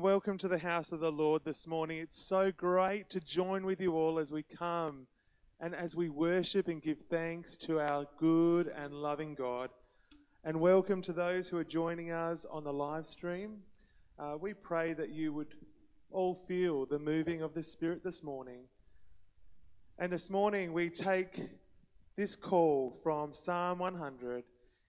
and welcome to the house of the Lord this morning. It's so great to join with you all as we come and as we worship and give thanks to our good and loving God. And welcome to those who are joining us on the live stream. Uh, we pray that you would all feel the moving of the Spirit this morning. And this morning we take this call from Psalm 100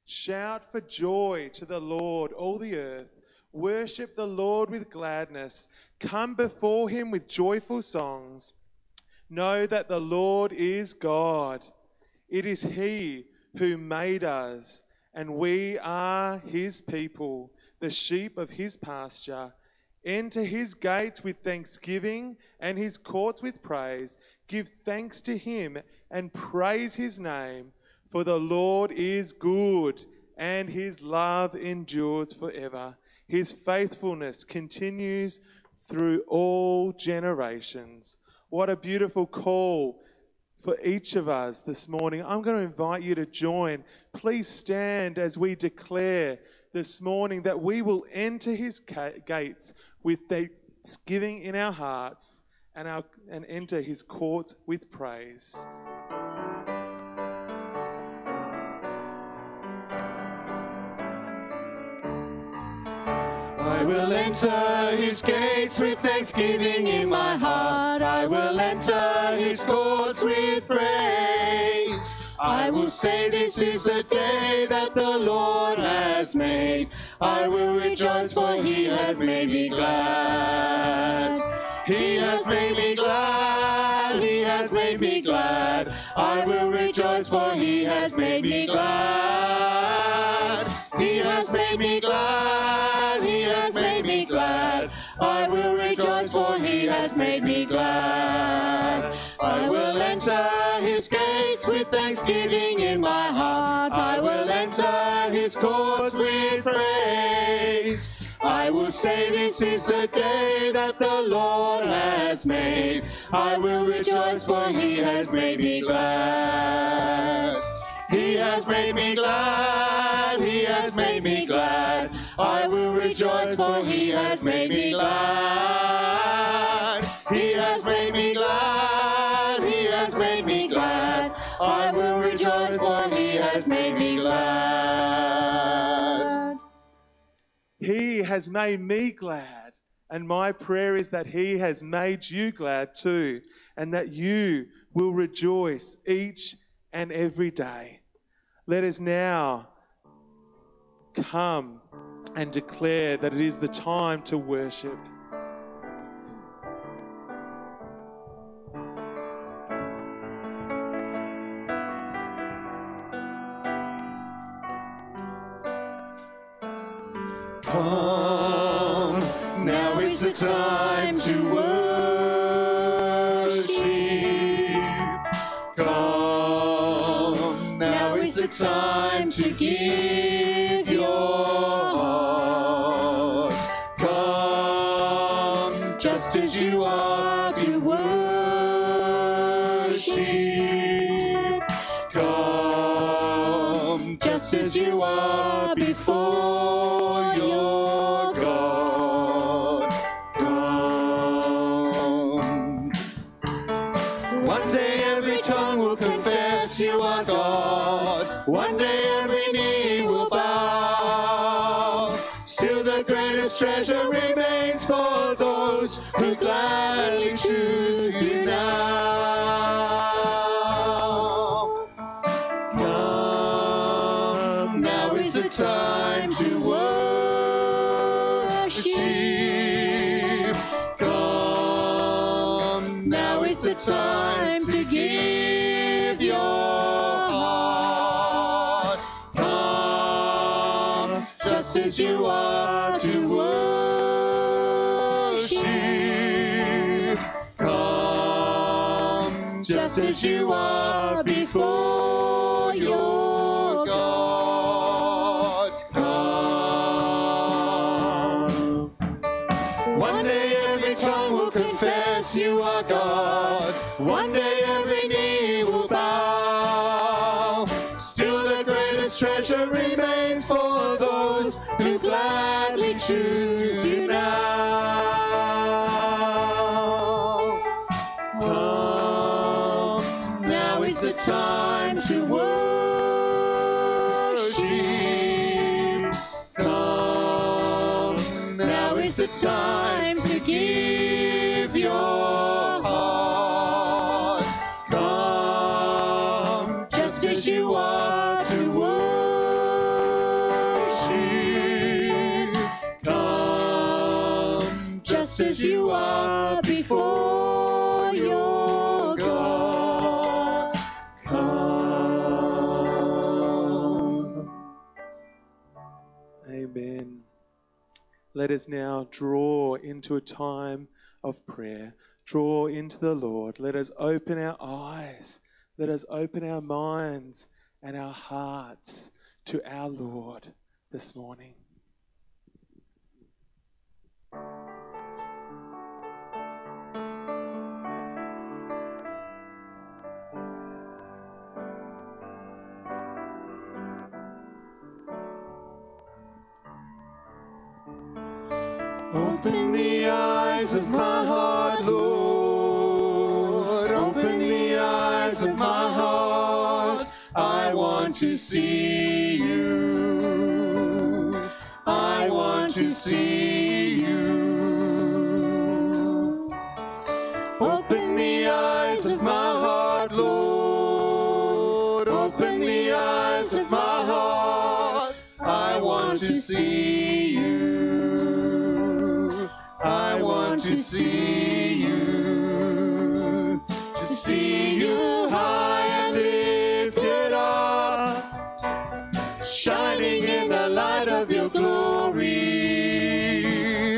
Shout for joy to the Lord, all the earth. Worship the Lord with gladness. Come before him with joyful songs. Know that the Lord is God. It is he who made us, and we are his people, the sheep of his pasture. Enter his gates with thanksgiving and his courts with praise. Give thanks to him and praise his name, for the Lord is good and his love endures forever. His faithfulness continues through all generations. What a beautiful call for each of us this morning. I'm going to invite you to join. Please stand as we declare this morning that we will enter his gates with thanksgiving in our hearts and, our, and enter his courts with praise. Will enter his gates with thanksgiving in my heart. I will enter his courts with praise. I will say this is the day that the Lord has made. I will rejoice for he has made me glad. He has made me glad. He has made me glad. I will rejoice for he has made me glad. He has made he has made me glad. I will enter his gates with thanksgiving in my heart. I will enter his courts with praise. I will say this is the day that the Lord has made. I will rejoice, for he has made me glad. He has made me glad, he has made me glad. I will rejoice, for he has made me glad. Will rejoice, for he has made me glad. He has made me glad. And my prayer is that He has made you glad too, and that you will rejoice each and every day. Let us now come and declare that it is the time to worship. Come, now is the time to worship. Come, now is the time to time to give your heart. Come, just as you are to worship. Come, just as you are before Let us now draw into a time of prayer. Draw into the Lord. Let us open our eyes. Let us open our minds and our hearts to our Lord this morning. Open the eyes of my heart, Lord. Open the eyes of my heart. I want to see you. I want to see you. See you. To see you high and lifted up, shining in the light of your glory.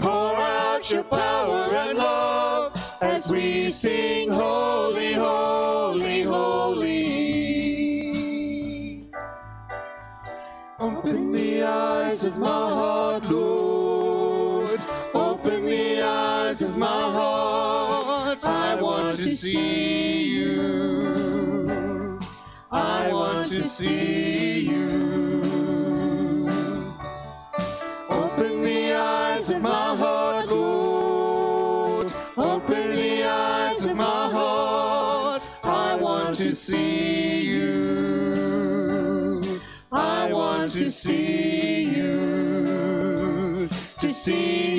Pour out your power and love as we sing, Holy, Holy, Holy. Open the eyes of my heart, Lord. My heart. I want to see you. I want to see you. Open the eyes of my heart, Lord. Open the eyes of my heart. I want to see you. I want to see you. To see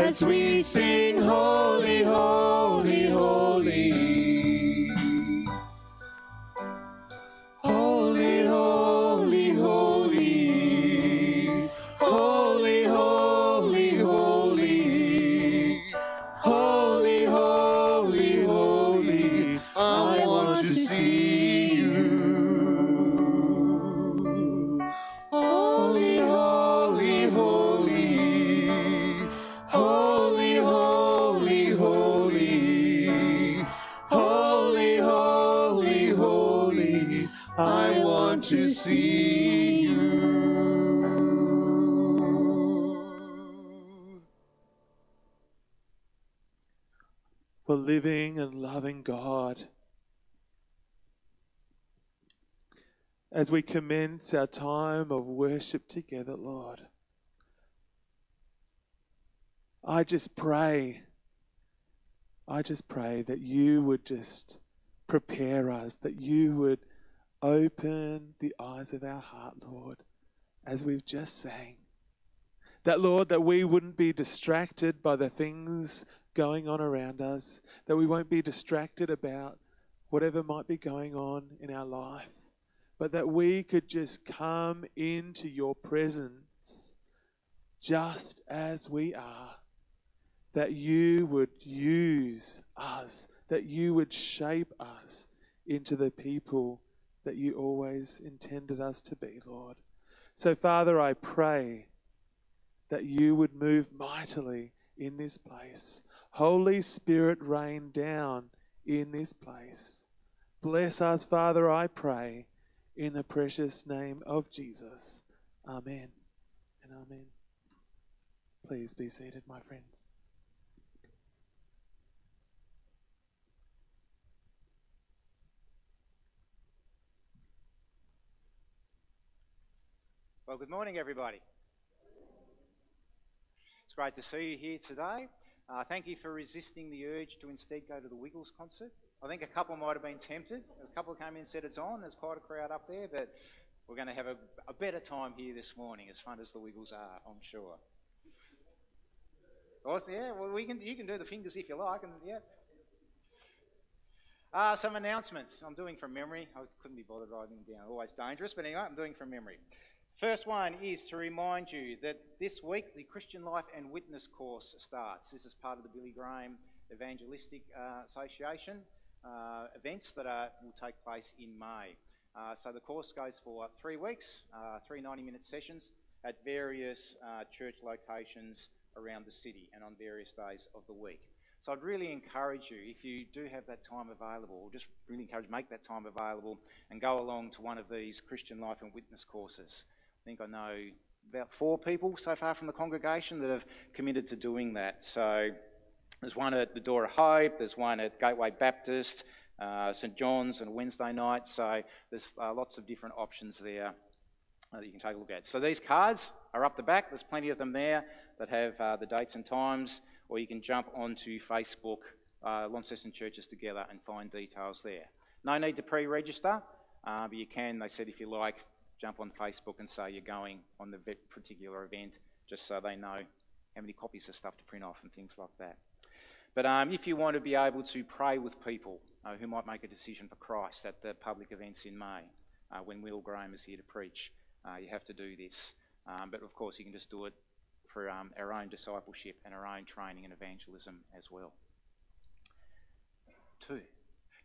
as we sing, Holy, Holy, Holy. Living and loving God. As we commence our time of worship together, Lord, I just pray, I just pray that you would just prepare us, that you would open the eyes of our heart, Lord, as we've just sang. That, Lord, that we wouldn't be distracted by the things going on around us, that we won't be distracted about whatever might be going on in our life, but that we could just come into your presence just as we are, that you would use us, that you would shape us into the people that you always intended us to be, Lord. So, Father, I pray that you would move mightily in this place. Holy Spirit, rain down in this place. Bless us, Father, I pray, in the precious name of Jesus. Amen and amen. Please be seated, my friends. Well, good morning, everybody. It's great to see you here today. Uh, thank you for resisting the urge to instead go to the Wiggles concert. I think a couple might have been tempted. A couple came in and said it's on. There's quite a crowd up there, but we're going to have a, a better time here this morning, as fun as the Wiggles are, I'm sure. Also, yeah, well, we can, you can do the fingers if you like, and yeah. Uh, some announcements I'm doing from memory. I couldn't be bothered writing them down, always dangerous, but anyway, I'm doing from memory. First one is to remind you that this week the Christian Life and Witness course starts. This is part of the Billy Graham Evangelistic uh, Association uh, events that are, will take place in May. Uh, so the course goes for three weeks, uh, three 90 minute sessions at various uh, church locations around the city and on various days of the week. So I'd really encourage you, if you do have that time available, just really encourage make that time available and go along to one of these Christian Life and Witness courses. I think I know about four people so far from the congregation that have committed to doing that. So there's one at the Door of Hope, there's one at Gateway Baptist, uh, St John's on Wednesday night. So there's uh, lots of different options there uh, that you can take a look at. So these cards are up the back. There's plenty of them there that have uh, the dates and times, or you can jump onto Facebook, uh, Launceston Churches Together, and find details there. No need to pre-register, uh, but you can, they said, if you like, jump on Facebook and say you're going on the particular event, just so they know how many copies of stuff to print off and things like that. But um, if you want to be able to pray with people uh, who might make a decision for Christ at the public events in May, uh, when Will Graham is here to preach, uh, you have to do this. Um, but of course, you can just do it for um, our own discipleship and our own training and evangelism as well. Two.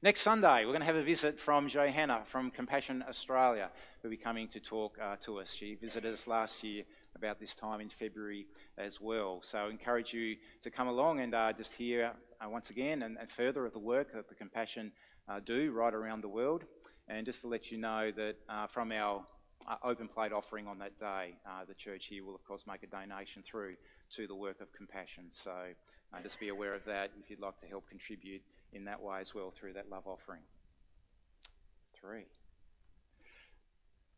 Next Sunday, we're going to have a visit from Johanna from Compassion Australia, who'll be coming to talk uh, to us. She visited us last year about this time in February as well. So I encourage you to come along and uh, just hear uh, once again and, and, further of the work that the Compassion uh, do right around the world. And just to let you know that uh, from our uh, open plate offering on that day, the church here will, of course, make a donation through to the work of compassion. So just be aware of that if you'd like to help contribute in that way as well through that love offering. Three.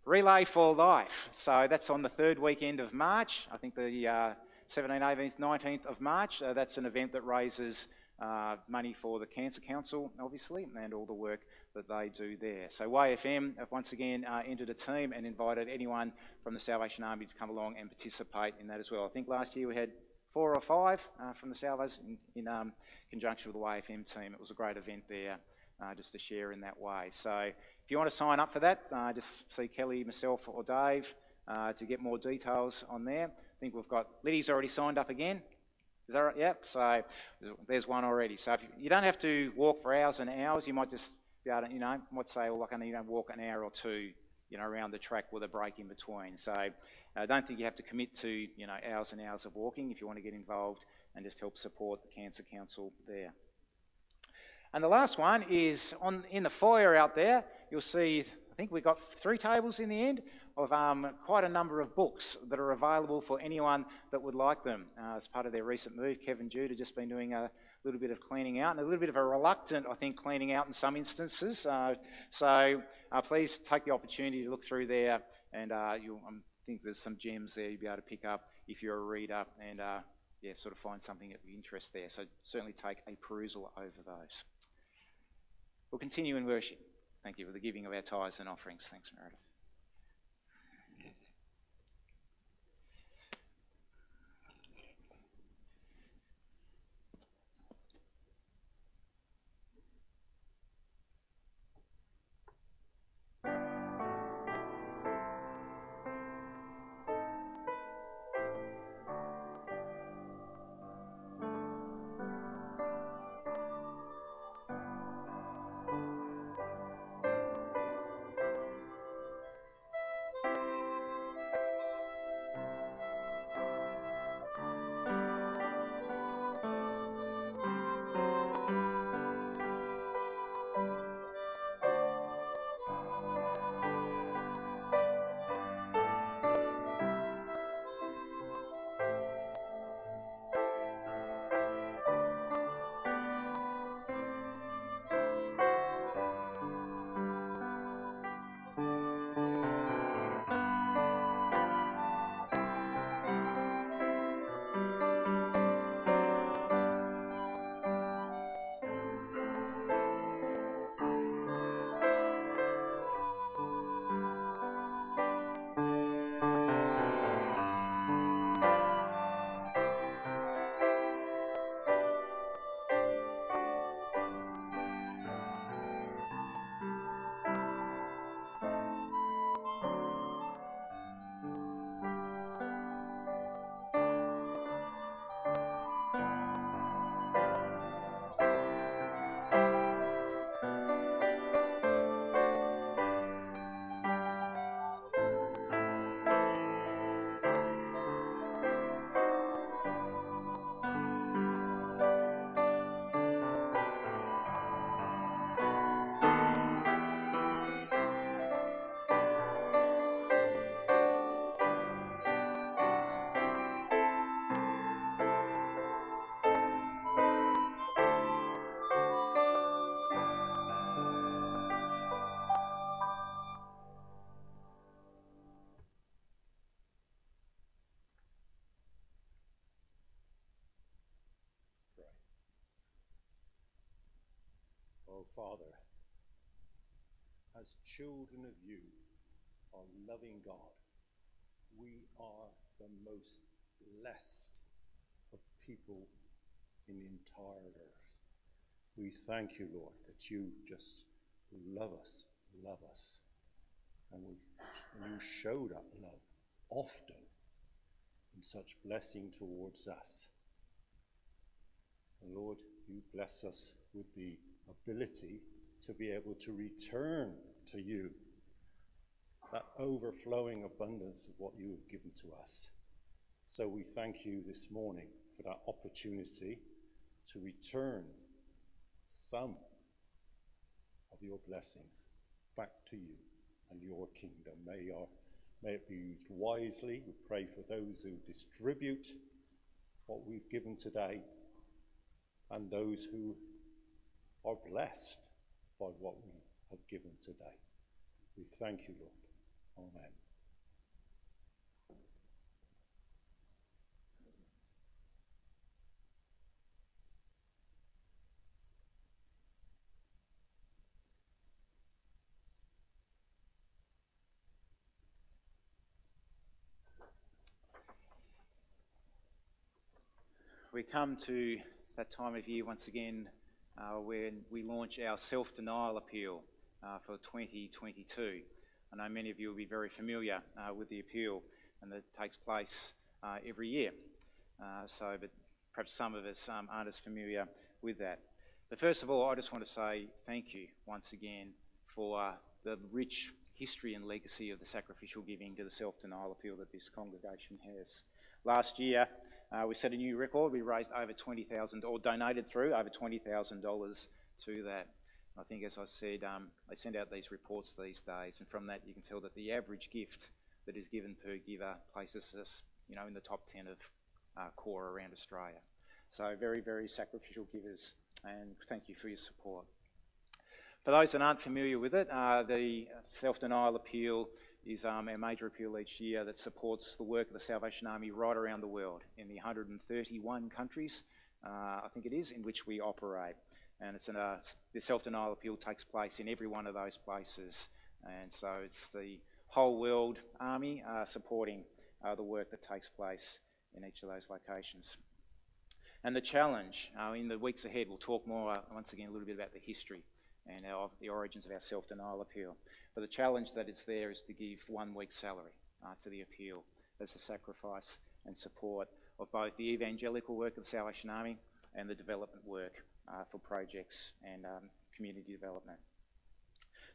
Relay for Life. So that's on the third weekend of March. I think the uh, 17th, 18th, 19th of March. Uh, that's an event that raises uh, money for the Cancer Council, obviously, and all the work that they do there. So YFM have once again uh, entered a team and invited anyone from the Salvation Army to come along and participate in that as well. I think last year we had four or five uh, from the Salvos in, in um, conjunction with the YFM team. It was a great event there uh, just to share in that way. So if you want to sign up for that, uh, just see Kelly, myself or Dave uh, to get more details on there. I think we've got, Liddy's already signed up again. Is that right? Yep. So there's one already. So you, you, don't have to walk for hours and hours. You might just be able to, you know, might say, well, I need to walk an hour or two, you know, around the track with a break in between. So I uh, don't think you have to commit to, you know, hours and hours of walking if you want to get involved and just help support the Cancer Council there. And the last one is on in the foyer out there. You'll see, I think we've got three tables in the end of um, quite a number of books that are available for anyone that would like them. Uh, as part of their recent move, Kevin Jude just been doing a little bit of cleaning out and a little bit of a reluctant, I think, cleaning out in some instances. Uh, so uh, please take the opportunity to look through there, and uh, you'll, I think there's some gems there you'll be able to pick up if you're a reader and uh, yeah, sort of find something of interest there. So certainly take a perusal over those. We'll continue in worship. Thank you for the giving of our tithes and offerings. Thanks, Meredith. Father, as children of you, our loving God, we are the most blessed of people in the entire earth. We thank you, Lord, that you just love us, love us. And, we, and you show that love often in such blessing towards us. And Lord, you bless us with the ability to be able to return to you that overflowing abundance of what you have given to us. So we thank you this morning for that opportunity to return some of your blessings back to you and your kingdom. May, may it be used wisely. We pray for those who distribute what we've given today and those who are blessed by what we have given today. We thank you, Lord. Amen. We come to that time of year once again uh, when we launch our self denial appeal uh, for 2022. I know many of you will be very familiar uh, with the appeal, and that takes place uh, every year. Uh, so, but perhaps some of us um, aren't as familiar with that. But first of all, I just want to say thank you once again for uh, the rich history and legacy of the sacrificial giving to the self denial appeal that this congregation has. Last year, uh, we set a new record. We raised over 20,000 or donated through over $20,000 to that. I think, as I said, um, they send out these reports these days, and from that you can tell that the average gift that is given per giver places us, you know, in the top 10 of uh, corps around Australia. So very, very sacrificial givers, and thank you for your support. For those that aren't familiar with it, uh, the self-denial appeal is um, our major appeal each year that supports the work of the Salvation Army right around the world in the 131 countries, uh, I think it is, in which we operate. And it's an, uh, the self-denial appeal takes place in every one of those places. And so it's the whole world army uh, supporting uh, the work that takes place in each of those locations. And the challenge uh, in the weeks ahead, we'll talk more, uh, once again, a little bit about the history and our, the origins of our self-denial appeal. But the challenge that is there is to give one week's salary uh, to the appeal as a sacrifice and support of both the evangelical work of the Salvation Army and the development work uh, for projects and um, community development.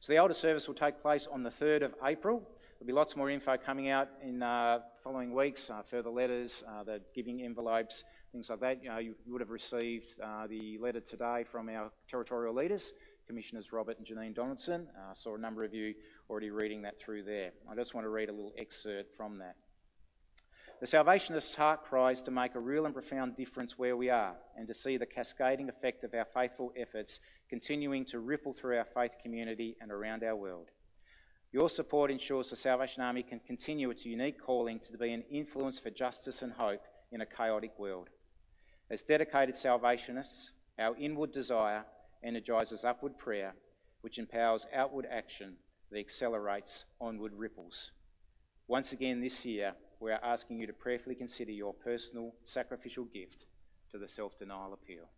So the altar service will take place on the 3rd of April. There'll be lots more info coming out in uh, following weeks, uh, further letters, uh, the giving envelopes, things like that. You, know, you would have received uh, the letter today from our territorial leaders Commissioners Robert and Janine Donaldson. I uh, saw a number of you already reading that through there. I just want to read a little excerpt from that. The Salvationist's heart cries to make a real and profound difference where we are and to see the cascading effect of our faithful efforts continuing to ripple through our faith community and around our world. Your support ensures the Salvation Army can continue its unique calling to be an influence for justice and hope in a chaotic world. As dedicated Salvationists, our inward desire energizes upward prayer, which empowers outward action that accelerates onward ripples. Once again this year, we are asking you to prayerfully consider your personal sacrificial gift to the self denial appeal.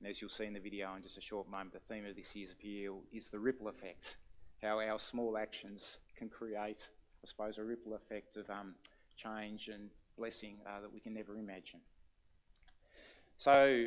And as you'll see in the video in just a short moment, the theme of this year's appeal is the ripple effect how our small actions can create, I suppose, a ripple effect of um, change and blessing uh, that we can never imagine. So,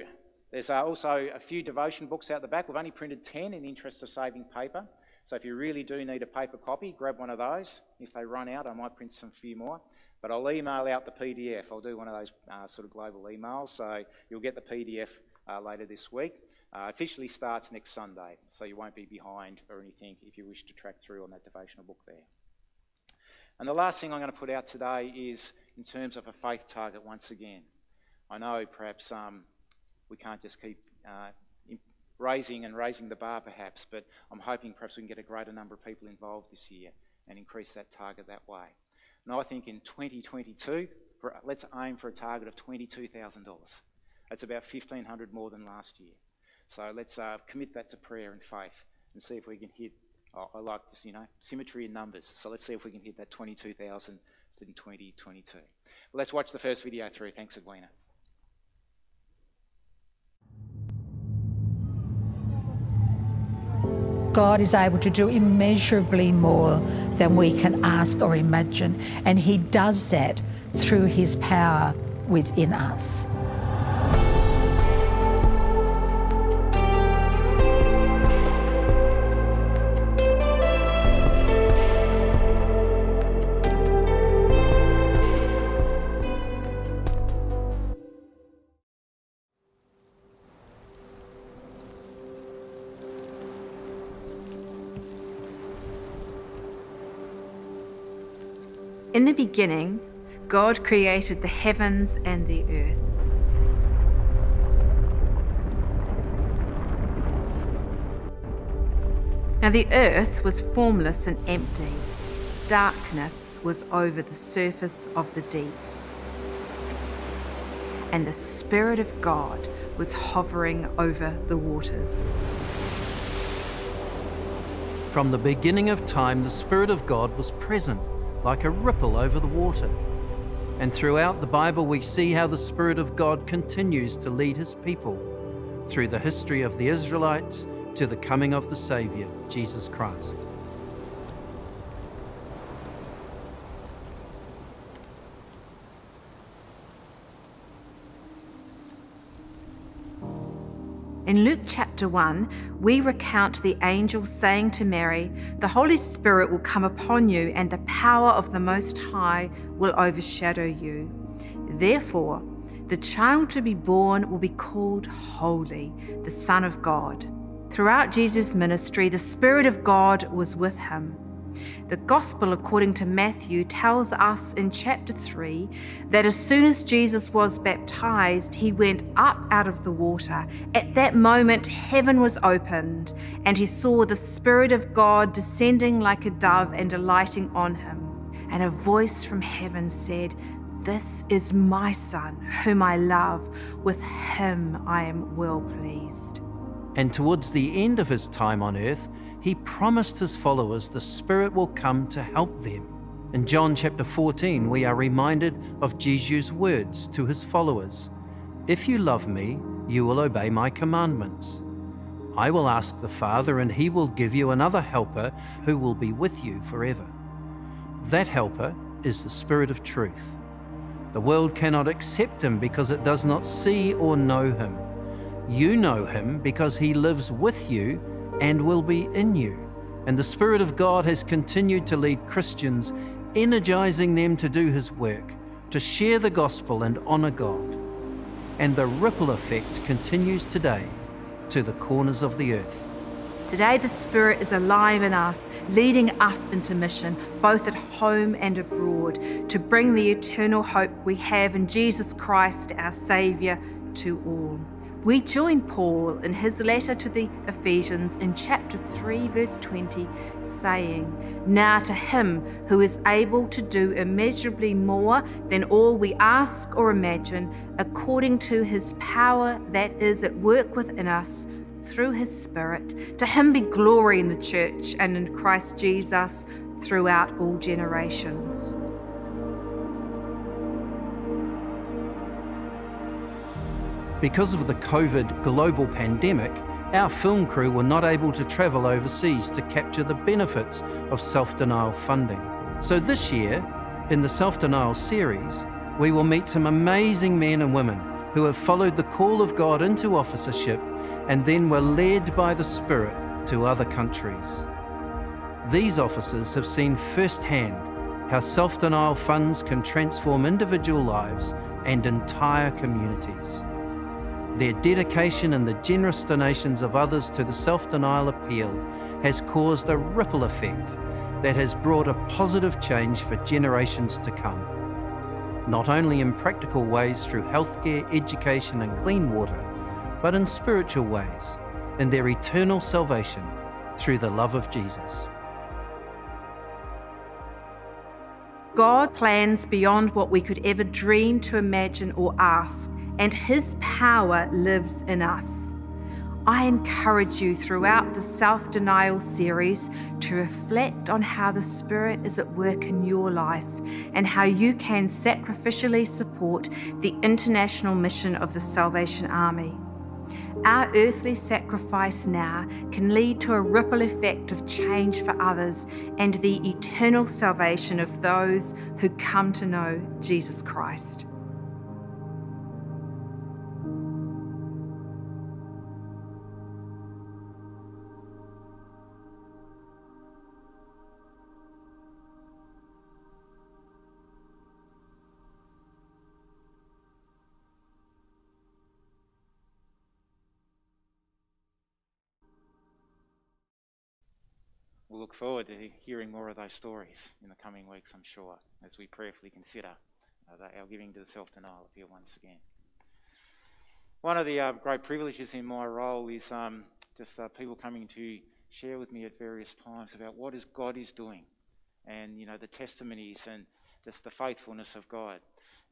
there's uh, also a few devotion books out the back. We've only printed 10 in the interest of saving paper. So if you really do need a paper copy, grab one of those. If they run out, I might print some few more. But I'll email out the PDF. I'll do one of those uh, sort of global emails. So you'll get the PDF uh, later this week. Uh, officially starts next Sunday, so you won't be behind or anything if you wish to track through on that devotional book there. And the last thing I'm going to put out today is in terms of a faith target once again. I know perhaps um, we can't just keep uh, raising and raising the bar perhaps, but I'm hoping perhaps we can get a greater number of people involved this year and increase that target that way. And I think in 2022, let's aim for a target of $22,000. That's about 1,500 more than last year. So let's uh, commit that to prayer and faith and see if we can hit. Oh, I like this, you know, symmetry in numbers. So let's see if we can hit that 22,000 in 2022. Well, let's watch the first video through. Thanks, Edwina. God is able to do immeasurably more than we can ask or imagine. And He does that through His power within us. In the beginning, God created the heavens and the earth. Now the earth was formless and empty. Darkness was over the surface of the deep. And the Spirit of God was hovering over the waters. From the beginning of time, the Spirit of God was present like a ripple over the water. And throughout the Bible, we see how the Spirit of God continues to lead His people through the history of the Israelites to the coming of the Saviour, Jesus Christ. In Luke chapter 1, we recount the angel saying to Mary, The Holy Spirit will come upon you, and the power of the Most High will overshadow you. Therefore, the child to be born will be called Holy, the Son of God. Throughout Jesus' ministry, the Spirit of God was with him. The Gospel, according to Matthew, tells us in chapter 3 that as soon as Jesus was baptized, he went up out of the water. At that moment, heaven was opened, and he saw the Spirit of God descending like a dove and alighting on him. And a voice from heaven said, This is my Son, whom I love. With him I am well pleased. And towards the end of his time on earth, he promised his followers the Spirit will come to help them. In John chapter 14, we are reminded of Jesus' words to his followers If you love me, you will obey my commandments. I will ask the Father, and he will give you another helper who will be with you forever. That helper is the Spirit of truth. The world cannot accept him because it does not see or know him. You know him because he lives with you and will be in you. And the Spirit of God has continued to lead Christians, energizing them to do His work, to share the gospel and honor God. And the ripple effect continues today to the corners of the earth. Today, the Spirit is alive in us, leading us into mission, both at home and abroad, to bring the eternal hope we have in Jesus Christ, our Saviour, to all. We join Paul in his letter to the Ephesians in chapter 3, verse 20, saying, Now to him who is able to do immeasurably more than all we ask or imagine, according to his power that is at work within us through his Spirit, to him be glory in the church and in Christ Jesus throughout all generations. Because of the COVID global pandemic, our film crew were not able to travel overseas to capture the benefits of self denial funding. So this year, in the Self Denial series, we will meet some amazing men and women who have followed the call of God into officership and then were led by the Spirit to other countries. These officers have seen firsthand how self denial funds can transform individual lives and entire communities. Their dedication and the generous donations of others to the self denial appeal has caused a ripple effect that has brought a positive change for generations to come. Not only in practical ways through healthcare, education, and clean water, but in spiritual ways, in their eternal salvation through the love of Jesus. God plans beyond what we could ever dream to imagine or ask and His power lives in us. I encourage you throughout the self denial series to reflect on how the Spirit is at work in your life and how you can sacrificially support the international mission of the Salvation Army. Our earthly sacrifice now can lead to a ripple effect of change for others and the eternal salvation of those who come to know Jesus Christ. Look forward to hearing more of those stories in the coming weeks, I'm sure, as we prayerfully consider uh, our giving to the self denial here once again. One of the uh, great privileges in my role is um, just uh, people coming to share with me at various times about what is God is doing, and you know the testimonies and just the faithfulness of God.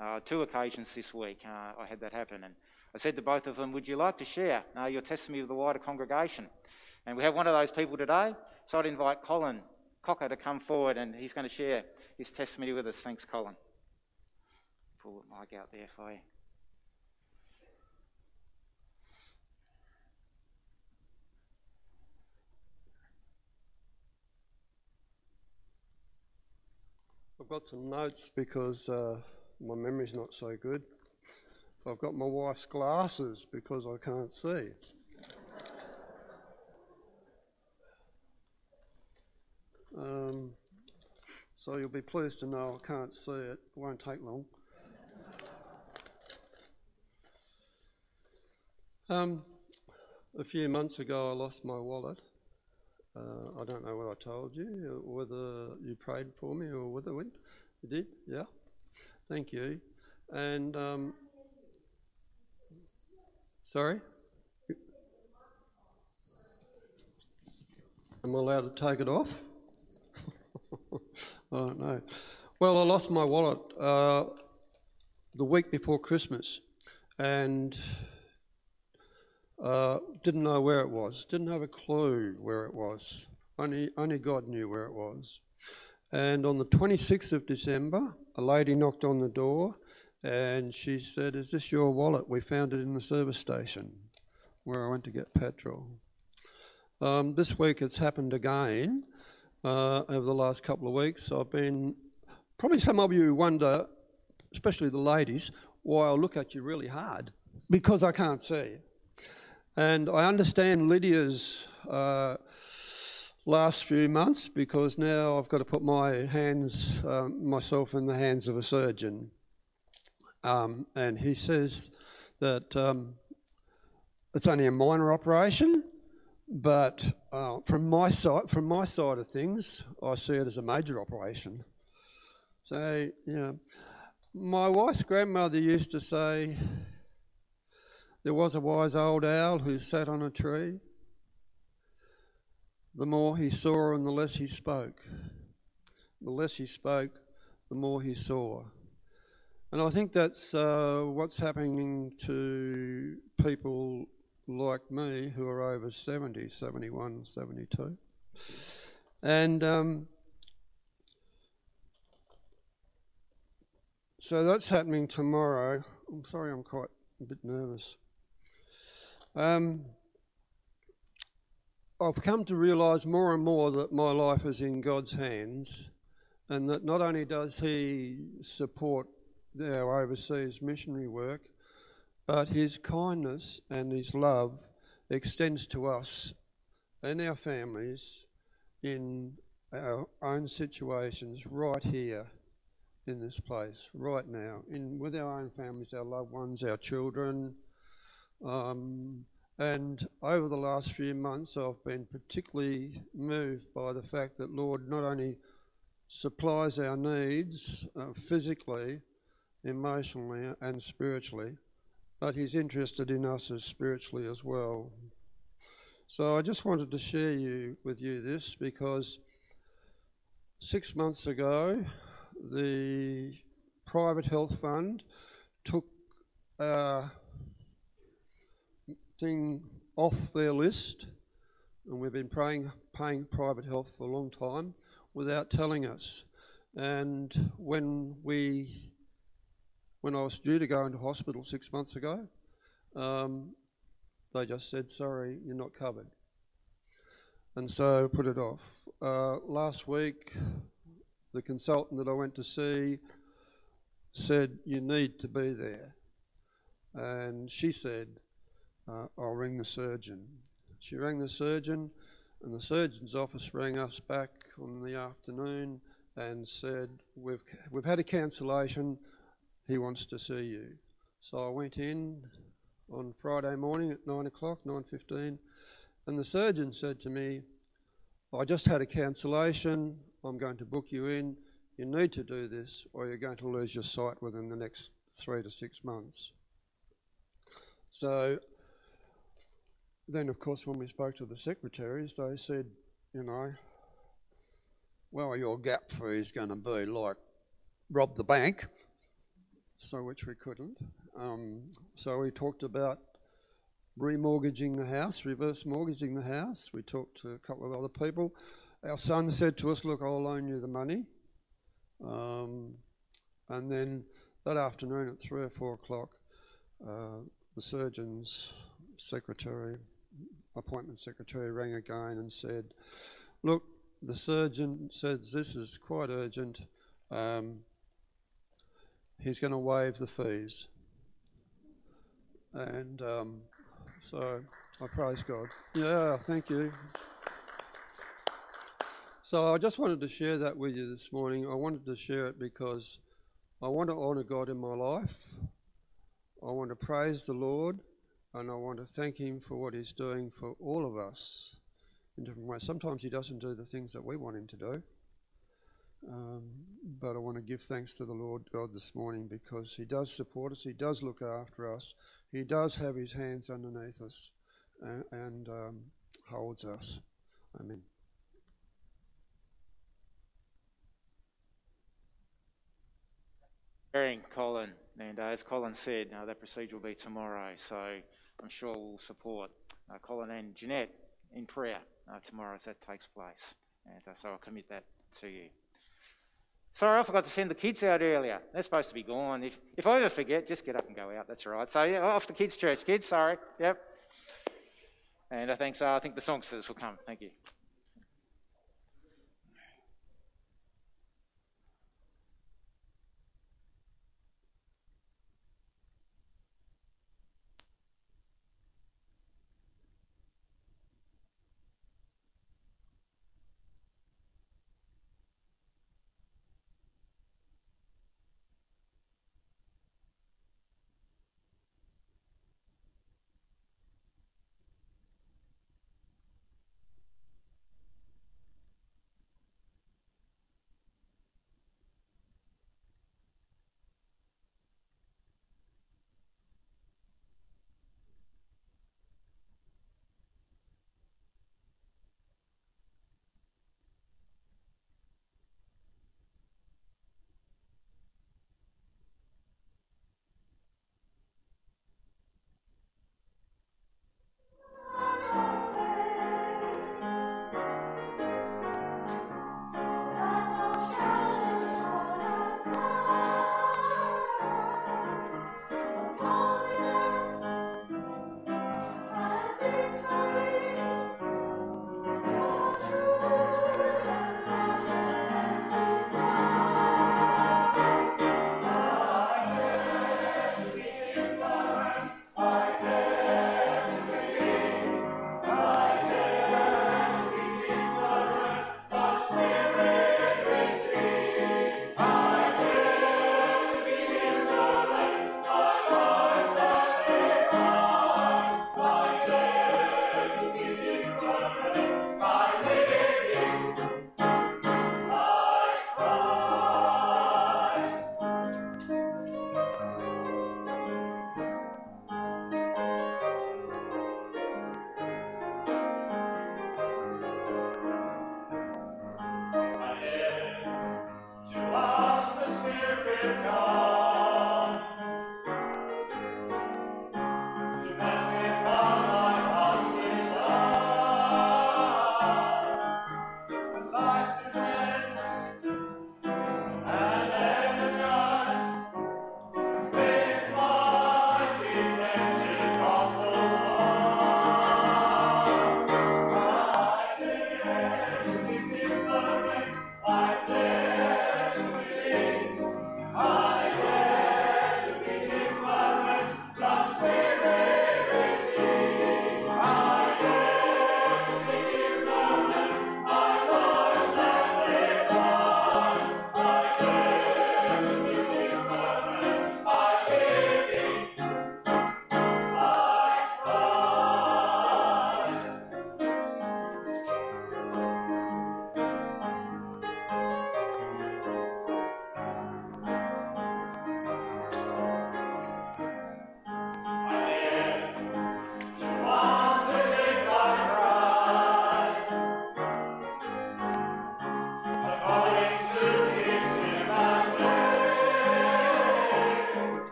Uh, two occasions this week uh, I had that happen, and I said to both of them, "Would you like to share uh, your testimony with the wider congregation?" And we have one of those people today. So I'd invite Colin Cocker to come forward and he's going to share his testimony with us. Thanks, Colin. Pull the mic out there for you. I've got some notes because uh, my memory's not so good. I've got my wife's glasses because I can't see. Um, so you'll be pleased to know I can't see it. It won't take long. Um, a few months ago, I lost my wallet. Uh, I don't know whether I told you, whether you prayed for me, or whether we, you did. Yeah, thank you. And um, sorry, am I allowed to take it off? I don't know. Well, I lost my wallet uh, the week before Christmas and uh, didn't know where it was, didn't have a clue where it was. Only, only God knew where it was. And on the 26th of December, a lady knocked on the door and she said, Is this your wallet? We found it in the service station where I went to get petrol. Um, this week it's happened again uh, over the last couple of weeks. I've been, probably some of you wonder, especially the ladies, why I look at you really hard because I can't see. And I understand Lydia's uh, last few months because now I've got to put my hands, uh, myself in the hands of a surgeon. Um, and he says that um, it's only a minor operation, but uh, from my side, from my side of things, I see it as a major operation. So, yeah, my wife's grandmother used to say, "There was a wise old owl who sat on a tree. The more he saw, and the less he spoke. The less he spoke, the more he saw." And I think that's uh, what's happening to people like me who are over 70, 71, 72. And um, so that's happening tomorrow. I'm sorry, I'm quite a bit nervous. Um, I've come to realise more and more that my life is in God's hands, and that not only does He support our overseas missionary work, but his kindness and his love extends to us and our families in our own situations right here in this place, right now, in with our own families, our loved ones, our children. Um, and over the last few months, I've been particularly moved by the fact that Lord not only supplies our needs uh, physically, emotionally, and spiritually, but he's interested in us as spiritually as well. So I just wanted to share you with you this because six months ago, the private health fund took a thing off their list, and we've been paying, paying private health for a long time without telling us. And when we, when I was due to go into hospital six months ago, um, they just said, "Sorry, you're not covered," and so put it off. Uh, last week, the consultant that I went to see said, You need to be there. And she said, uh, I'll ring the surgeon. She rang the surgeon, and the surgeon's office rang us back on the afternoon and said, We've, we've had a cancellation, he wants to see you. So I went in on Friday morning at 9 o'clock, 9.15, and the surgeon said to me, I just had a cancellation, I'm going to book you in. You need to do this, or you're going to lose your sight within the next three to six months. So, then of course, when we spoke to the secretaries, they said, you know, well, your gap fee is going to be like rob the bank, so which we couldn't. Um, so we talked about remortgaging the house, reverse mortgaging the house. We talked to a couple of other people. Our son said to us, Look, I'll loan you the money. Um, and then that afternoon at three or four o'clock, uh, the surgeon's secretary, appointment secretary, rang again and said, Look, the surgeon says this is quite urgent. Um, he's going to waive the fees. And um, so I praise God. Yeah, thank you. So I just wanted to share that with you this morning. I wanted to share it because I want to honour God in my life. I want to praise the Lord and I want to thank Him for what He's doing for all of us in different ways. Sometimes He doesn't do the things that we want Him to do. Um, but I want to give thanks to the Lord God this morning because He does support us, He does look after us, He does have His hands underneath us and, and um, holds us. Amen. Hearing Colin, and uh, as Colin said, uh, that procedure will be tomorrow, so I'm sure we'll support uh, Colin and Jeanette in prayer uh, tomorrow as that takes place. And uh, so I'll commit that to you. Sorry, I forgot to send the kids out earlier. They're supposed to be gone. If, if I ever forget, just get up and go out. That's all right. So, yeah, off to kids' church. Kids, sorry. Yep. And I think so. I think the songsters will come. Thank you.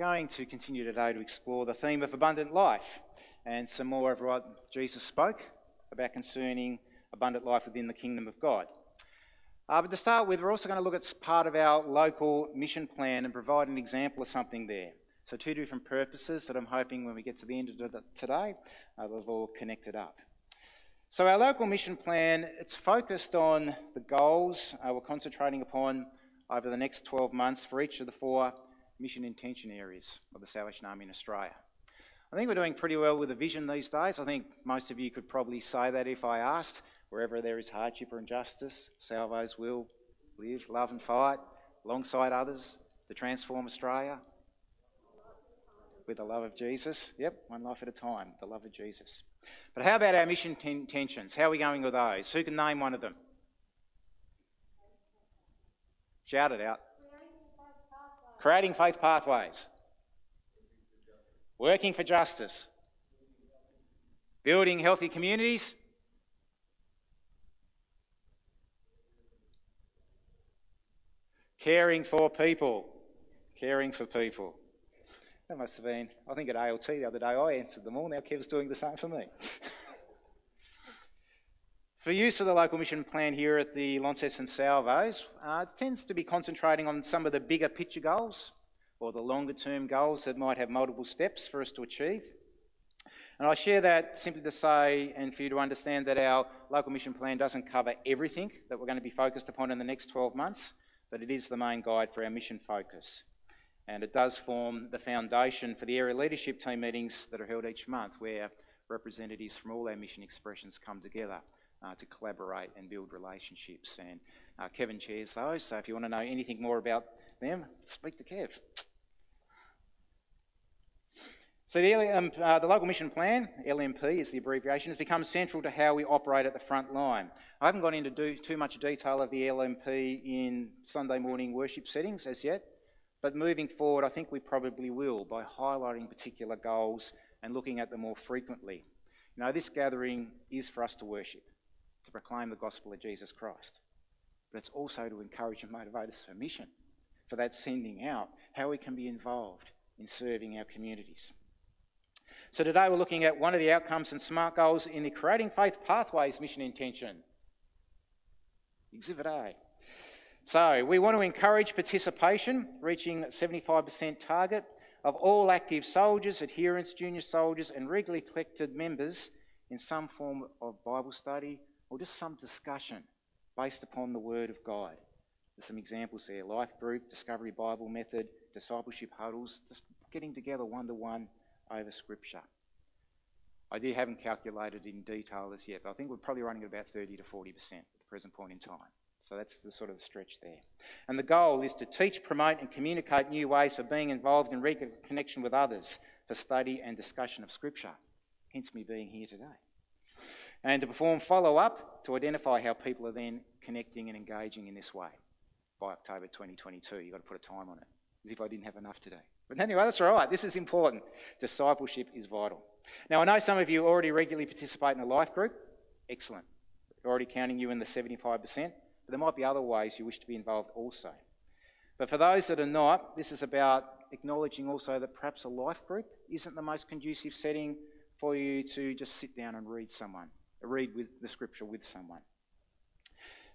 Going to continue today to explore the theme of abundant life and some more of what Jesus spoke about concerning abundant life within the kingdom of God. Uh, but to start with, we're also going to look at part of our local mission plan and provide an example of something there. So, two different purposes that I'm hoping when we get to the end of the, today, uh, they've all connected up. So, our local mission plan, it's focused on the goals uh, we're concentrating upon over the next 12 months for each of the four mission intention areas of the Salvation Army in Australia. I think we're doing pretty well with the vision these days. I think most of you could probably say that if I asked. Wherever there is hardship or injustice, Salvos will live, love, and fight alongside others to transform Australia with the love of Jesus. Yep, one life at a time, the love of Jesus. But how about our mission intentions? How are we going with those? Who can name one of them? Shout it out. Creating faith pathways. Working for justice. Building healthy communities. Caring for people. Caring for people. That must have been, I think at ALT the other day I answered them all. Now Kev's doing the same for me. for use of the local mission plan here at the Launceston Salvos, uh, it tends to be concentrating on some of the bigger picture goals or the longer term goals that might have multiple steps for us to achieve. And I share that simply to say and for you to understand that our local mission plan doesn't cover everything that we're going to be focused upon in the next 12 months but it is the main guide for our mission focus. And it does form the foundation for the area leadership team meetings that are held each month, where representatives from all our mission expressions come together uh, to collaborate and build relationships. And uh, Kevin chairs those, so if you want to know anything more about them, speak to Kev. So the, LM, uh, the, local mission plan, LMP is the abbreviation, has become central to how we operate at the front line. I haven't gone into too much detail of the LMP in Sunday morning worship settings as yet, but moving forward I think we probably will by highlighting particular goals and looking at them more frequently. You know, this gathering is for us to worship, to proclaim the gospel of Jesus Christ, but it's also to encourage and motivate us for mission, for that sending out, how we can be involved in serving our communities. So today we're looking at one of the outcomes and SMART goals in the Creating Faith Pathways mission intention. Exhibit A. So we want to encourage participation, reaching 75% target of all active soldiers, adherents, junior soldiers and regularly collected members in some form of Bible study or just some discussion based upon the Word of God. There's some examples there, life group, discovery Bible method, discipleship huddles, just getting together one-to-one over Scripture. I do haven't calculated in detail as yet, but I think we're probably running at about 30 to 40% at the present point in time. So that's the sort of the stretch there. And the goal is to teach, promote, and communicate new ways for being involved in reconnection with others for study and discussion of Scripture, hence me being here today. And to perform follow up to identify how people are then connecting and engaging in this way by October 2022. You've got to put a time on it, as if I didn't have enough today. But anyway, that's all right. This is important. Discipleship is vital. Now, I know some of you already regularly participate in a life group. Excellent. We're already counting you in the 75%, but there might be other ways you wish to be involved also. But for those that are not, this is about acknowledging also that perhaps a life group isn't the most conducive setting for you to just sit down and read someone, read with the scripture with someone.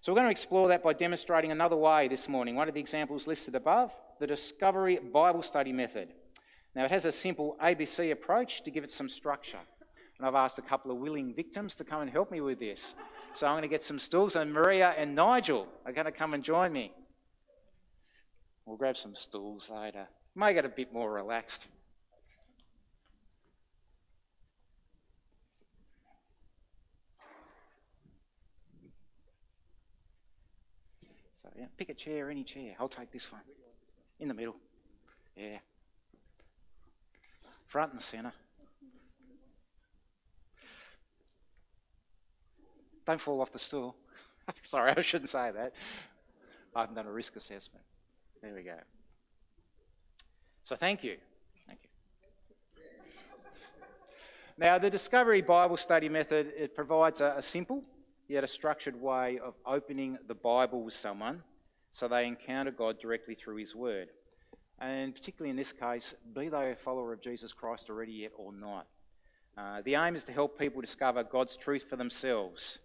So we're going to explore that by demonstrating another way this morning. One of the examples listed above the Discovery Bible Study Method. Now, it has a simple ABC approach to give it some structure. And I've asked a couple of willing victims to come and help me with this. So I'm going to get some stools, and Maria and Nigel are going to come and join me. We'll grab some stools later, make it a bit more relaxed. So, yeah, pick a chair, any chair. I'll take this one. In the middle. Yeah. Front and centre. Don't fall off the stool. Sorry, I shouldn't say that. I haven't done a risk assessment. There we go. So thank you. Thank you. Now, the Discovery Bible Study Method, it provides a, a simple yet a structured way of opening the Bible with someone so they encounter God directly through His Word. and particularly in this case, be they a follower of Jesus Christ already yet or not. Uh, the aim is to help people discover God's truth for themselves,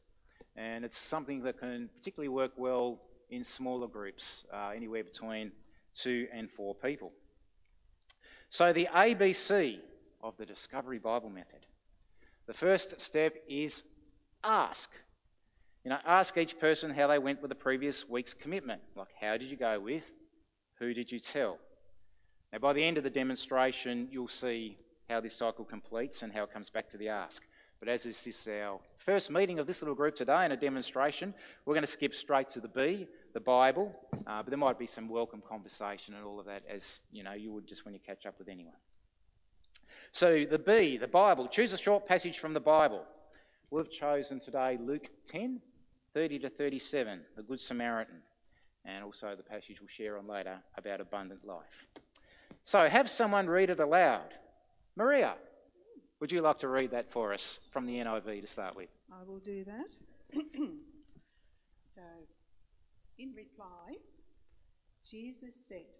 and it's something that can particularly work well in smaller groups, uh, anywhere between two and four people. So, the ABC of the Discovery Bible Method. The first step is ask. You know, ask each person how they went with the previous week's commitment. Like, how did you go with? Who did you tell? Now, by the end of the demonstration, you'll see how this cycle completes and how it comes back to the ask. But as is this our first meeting of this little group today and a demonstration, we're going to skip straight to the B, the Bible. Uh, but there might be some welcome conversation and all of that, as you know, you would just when you catch up with anyone. So the B, the Bible. Choose a short passage from the Bible. We've chosen today Luke 10, 30 to 37, the Good Samaritan, and also the passage we'll share on later about abundant life. So have someone read it aloud. Maria, would you like to read that for us from the NIV to start with? I will do that. so, in reply, Jesus said,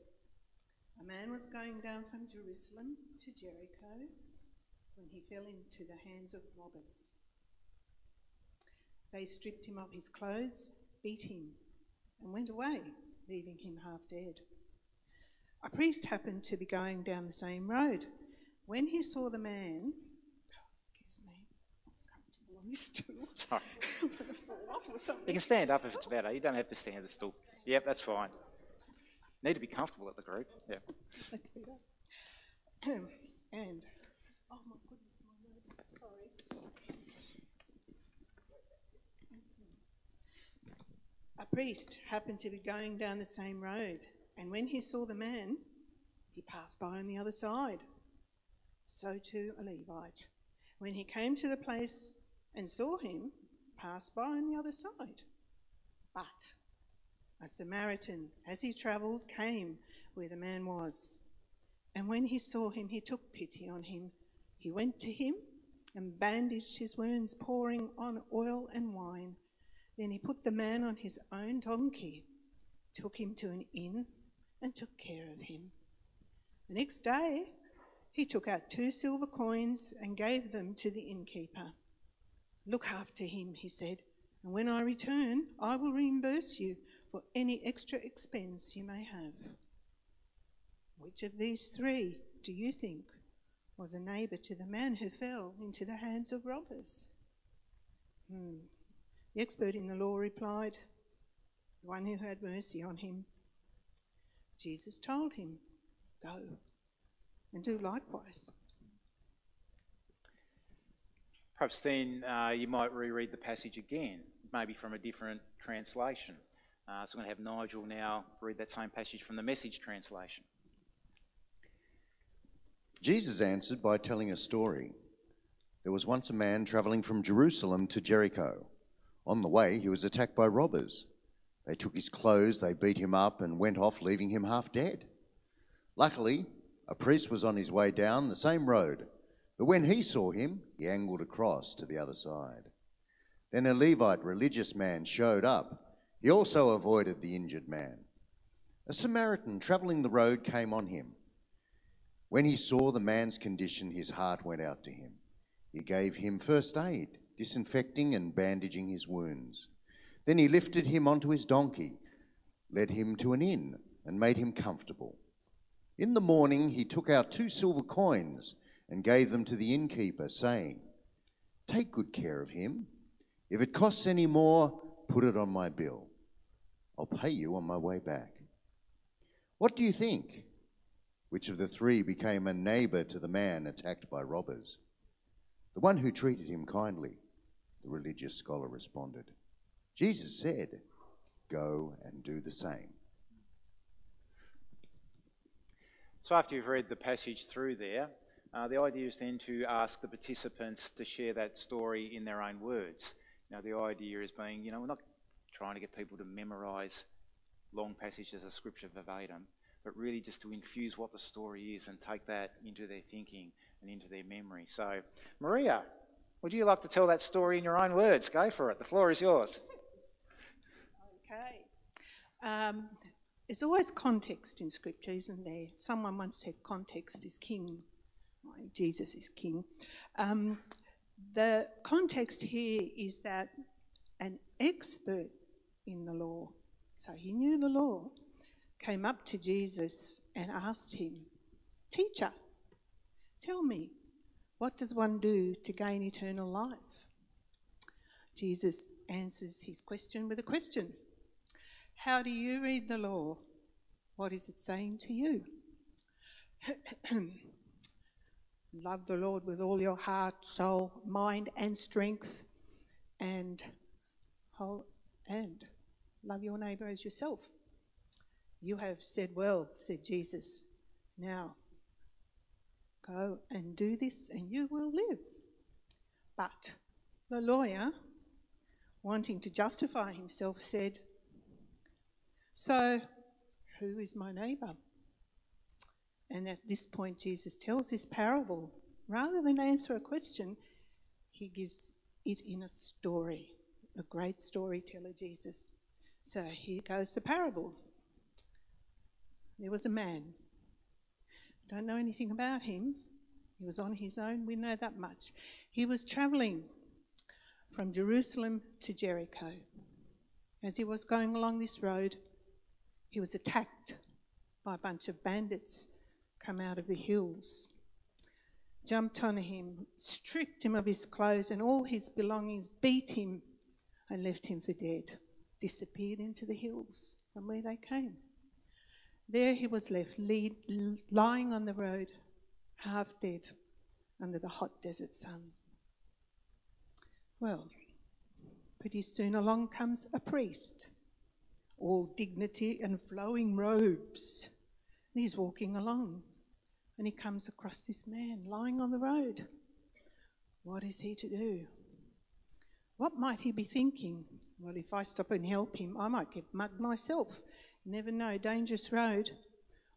A man was going down from Jerusalem to Jericho when he fell into the hands of robbers. They stripped him of his clothes, beat him, and went away, leaving him half dead. A priest happened to be going down the same road. When he saw the man, oh, excuse me, I'm on this stool. Sorry. I'm going to fall off or something. You can stand up if it's better. You don't have to stand at the stool. Yep, that's fine. Need to be comfortable at the group. Yeah. That's better. and, oh my goodness, my nose. Sorry. A priest happened to be going down the same road, and when he saw the man, he passed by on the other side. So too a Levite. When he came to the place and saw him, passed by on the other side. But a Samaritan, as he travelled, came where the man was. And when he saw him, he took pity on him. He went to him and bandaged his wounds, pouring on oil and wine. Then he put the man on his own donkey, took him to an inn, and took care of him. The next day, he took out two silver coins and gave them to the innkeeper. Look after him, he said, and when I return, I will reimburse you for any extra expense you may have. Which of these three do you think was a neighbour to the man who fell into the hands of robbers? Hmm. The expert in the law replied, The one who had mercy on him. Jesus told him, Go and do likewise. Perhaps then uh, you might reread the passage again, maybe from a different translation. Uh, so I'm going to have Nigel now read that same passage from the message translation. Jesus answered by telling a story. There was once a man travelling from Jerusalem to Jericho. On the way, he was attacked by robbers. They took his clothes, they beat him up, and went off, leaving him half dead. Luckily, a priest was on his way down the same road, but when he saw him, he angled across to the other side. Then a Levite religious man showed up. He also avoided the injured man. A Samaritan travelling the road came on him. When he saw the man's condition, his heart went out to him. He gave him first aid, disinfecting and bandaging his wounds. Then he lifted him onto his donkey, led him to an inn, and made him comfortable. In the morning, he took out two silver coins and gave them to the innkeeper, saying, Take good care of him. If it costs any more, put it on my bill. I'll pay you on my way back. What do you think? Which of the three became a neighbor to the man attacked by robbers? The one who treated him kindly, the religious scholar responded. Jesus said, Go and do the same. So after you've read the passage through there, uh, the idea is then to ask the participants to share that story in their own words. Now, the idea is being, you know, we're not trying to get people to memorise long passages of scripture verbatim, but really just to infuse what the story is and take that into their thinking and into their memory. So, Maria, would you like to tell that story in your own words? Go for it. The floor is yours. Okay. Um, There's always context in Scripture, isn't there? Someone once said context is king. Jesus is king. Um, the context here is that an expert in the law, so he knew the law, came up to Jesus and asked him, Teacher, tell me, what does one do to gain eternal life? Jesus answers his question with a question How do you read the law? What is it saying to you? Love the Lord with all your heart, soul, mind, and strength, and whole, and love your neighbour as yourself. You have said well, said Jesus. Now, go and do this, and you will live. But the lawyer, wanting to justify himself, said, So, who is my neighbour? And at this point, Jesus tells this parable. Rather than answer a question, he gives it in a story, a great storyteller, Jesus. So here goes the parable. There was a man. Don't know anything about him. He was on his own. We know that much. He was travelling from Jerusalem to Jericho. As he was going along this road, he was attacked by a bunch of bandits come out of the hills, jumped on him, stripped him of his clothes and all his belongings, beat him, and left him for dead, disappeared into the hills from where they came. There he was left, lead, lying on the road, half dead, under the hot desert sun. Well, pretty soon along comes a priest, all dignity and flowing robes. And he's walking along and he comes across this man lying on the road. What is he to do? What might he be thinking? Well, if I stop and help him, I might get mugged myself. Never know, dangerous road.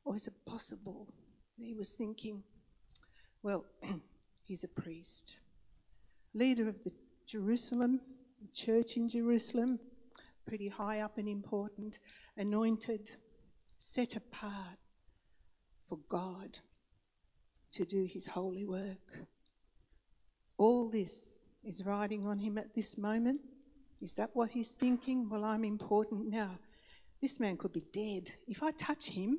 Or is it possible he was thinking, well, he's a priest, leader of the Jerusalem, the church in Jerusalem, pretty high up and important, anointed, set apart for God to do his holy work. All this is riding on him at this moment. Is that what he's thinking? Well, I'm important now. This man could be dead. If I touch him,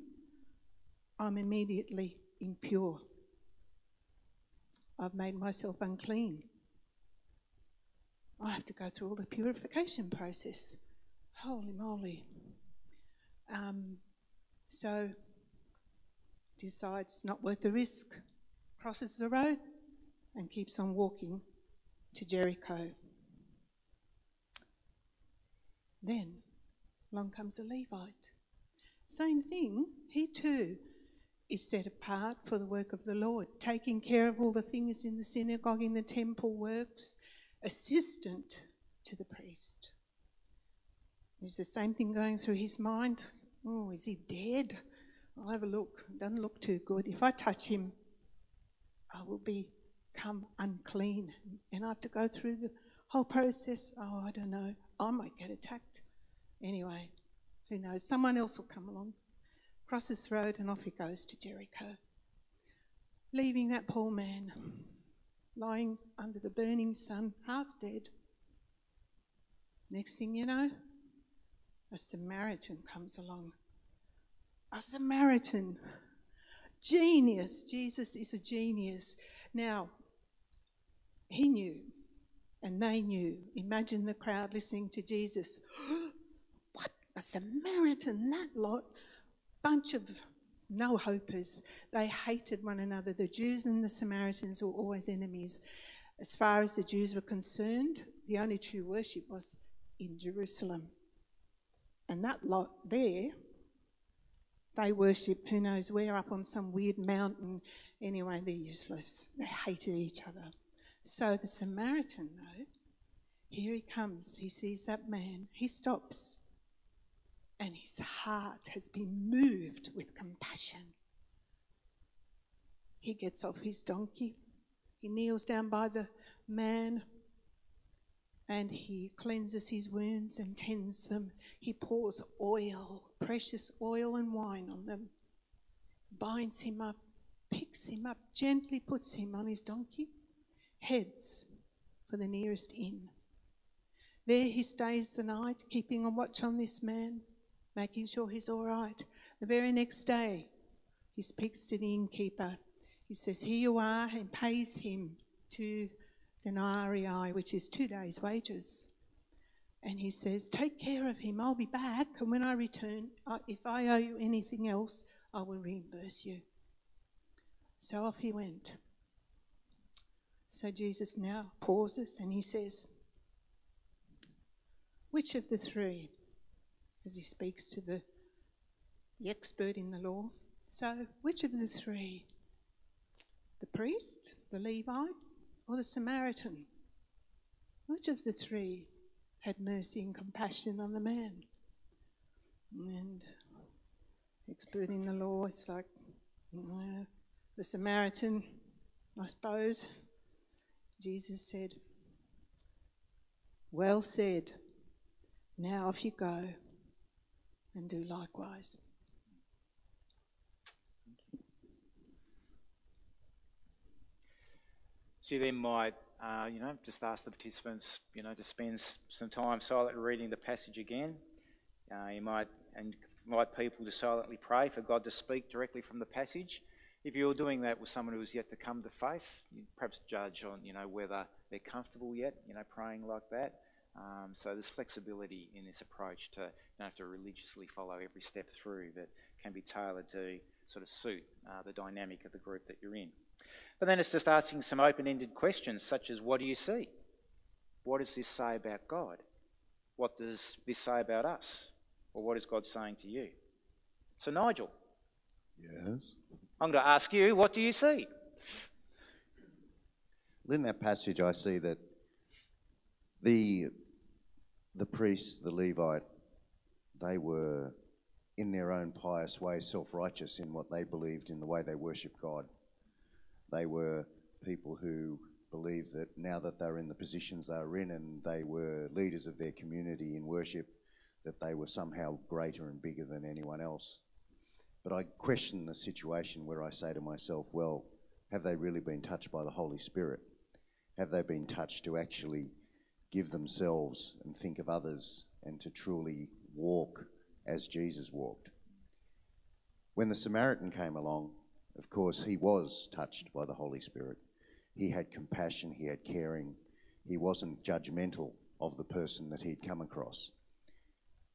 I'm immediately impure. I've made myself unclean. I have to go through all the purification process. Holy moly. Um, so decides not worth the risk, crosses the road, and keeps on walking to Jericho. Then along comes a Levite. Same thing, he too is set apart for the work of the Lord, taking care of all the things in the synagogue, in the temple works, assistant to the priest. There's the same thing going through his mind. Oh, is he dead? I'll have a look. Doesn't look too good. If I touch him, I will become unclean. And I have to go through the whole process. Oh, I don't know. I might get attacked. Anyway, who knows? Someone else will come along, cross this road, and off he goes to Jericho, leaving that poor man lying under the burning sun, half dead. Next thing you know, a Samaritan comes along a Samaritan. Genius. Jesus is a genius. Now, he knew, and they knew. Imagine the crowd listening to Jesus. A Samaritan? That lot? Bunch of no hopers. They hated one another. The Jews and the Samaritans were always enemies. As far as the Jews were concerned, the only true worship was in Jerusalem. And that lot there they worship who knows where up on some weird mountain. Anyway, they're useless. They hated each other. So the Samaritan, though, here he comes. He sees that man. He stops. And his heart has been moved with compassion. He gets off his donkey. He kneels down by the man. and he cleanses his wounds and tends them. He pours oil, precious oil and wine on them, binds him up, picks him up, gently puts him on his donkey, heads for the nearest inn. There he stays the night, keeping a watch on this man, making sure he's all right. The very next day, he speaks to the innkeeper. He says, Here you are, and pays him two denarii, which is two days' wages. And he says, Take care of him. I'll be back. And when I return, if I owe you anything else, I will reimburse you. So off he went. So Jesus now pauses and he says, Which of the three, as he speaks to the, the expert in the law, so which of the three, the priest, the Levite, or the Samaritan? Which of the three had mercy and compassion on the man? And expert in the law, it's like, uh, the Samaritan, I suppose. Jesus said, Well said. Now off you go and do likewise. So then might, uh, you know, just ask the participants, you know, to spend some time silently reading the passage again. Uh, you might and invite people to silently pray for God to speak directly from the passage. If you're doing that with someone who is yet to come to faith, you perhaps judge on, you know, whether they're comfortable yet, you know, praying like that. Um, so there's flexibility in this approach to don't have to religiously follow every step through, but can be tailored to sort of suit uh, the dynamic of the group that you're in. But then it's just asking some open-ended questions such as, what do you see? What does this say about God? What does this say about us? Or what is God saying to you? So Nigel. Yes. I'm going to ask you, what do you see? In that passage, I see that the, the priest, the Levite, they were in their own pious way self righteous in what they believed in the way they worshipped God. They were people who believed that now that they're in the positions they were in and they were leaders of their community in worship, that they were somehow greater and bigger than anyone else. But I question the situation where I say to myself, well, have they really been touched by the Holy Spirit? Have they been touched to actually give themselves and think of others and to truly walk as Jesus walked? When the Samaritan came along, of course, he was touched by the Holy Spirit. He had compassion, he had caring, he wasn't judgmental of the person that he'd come across.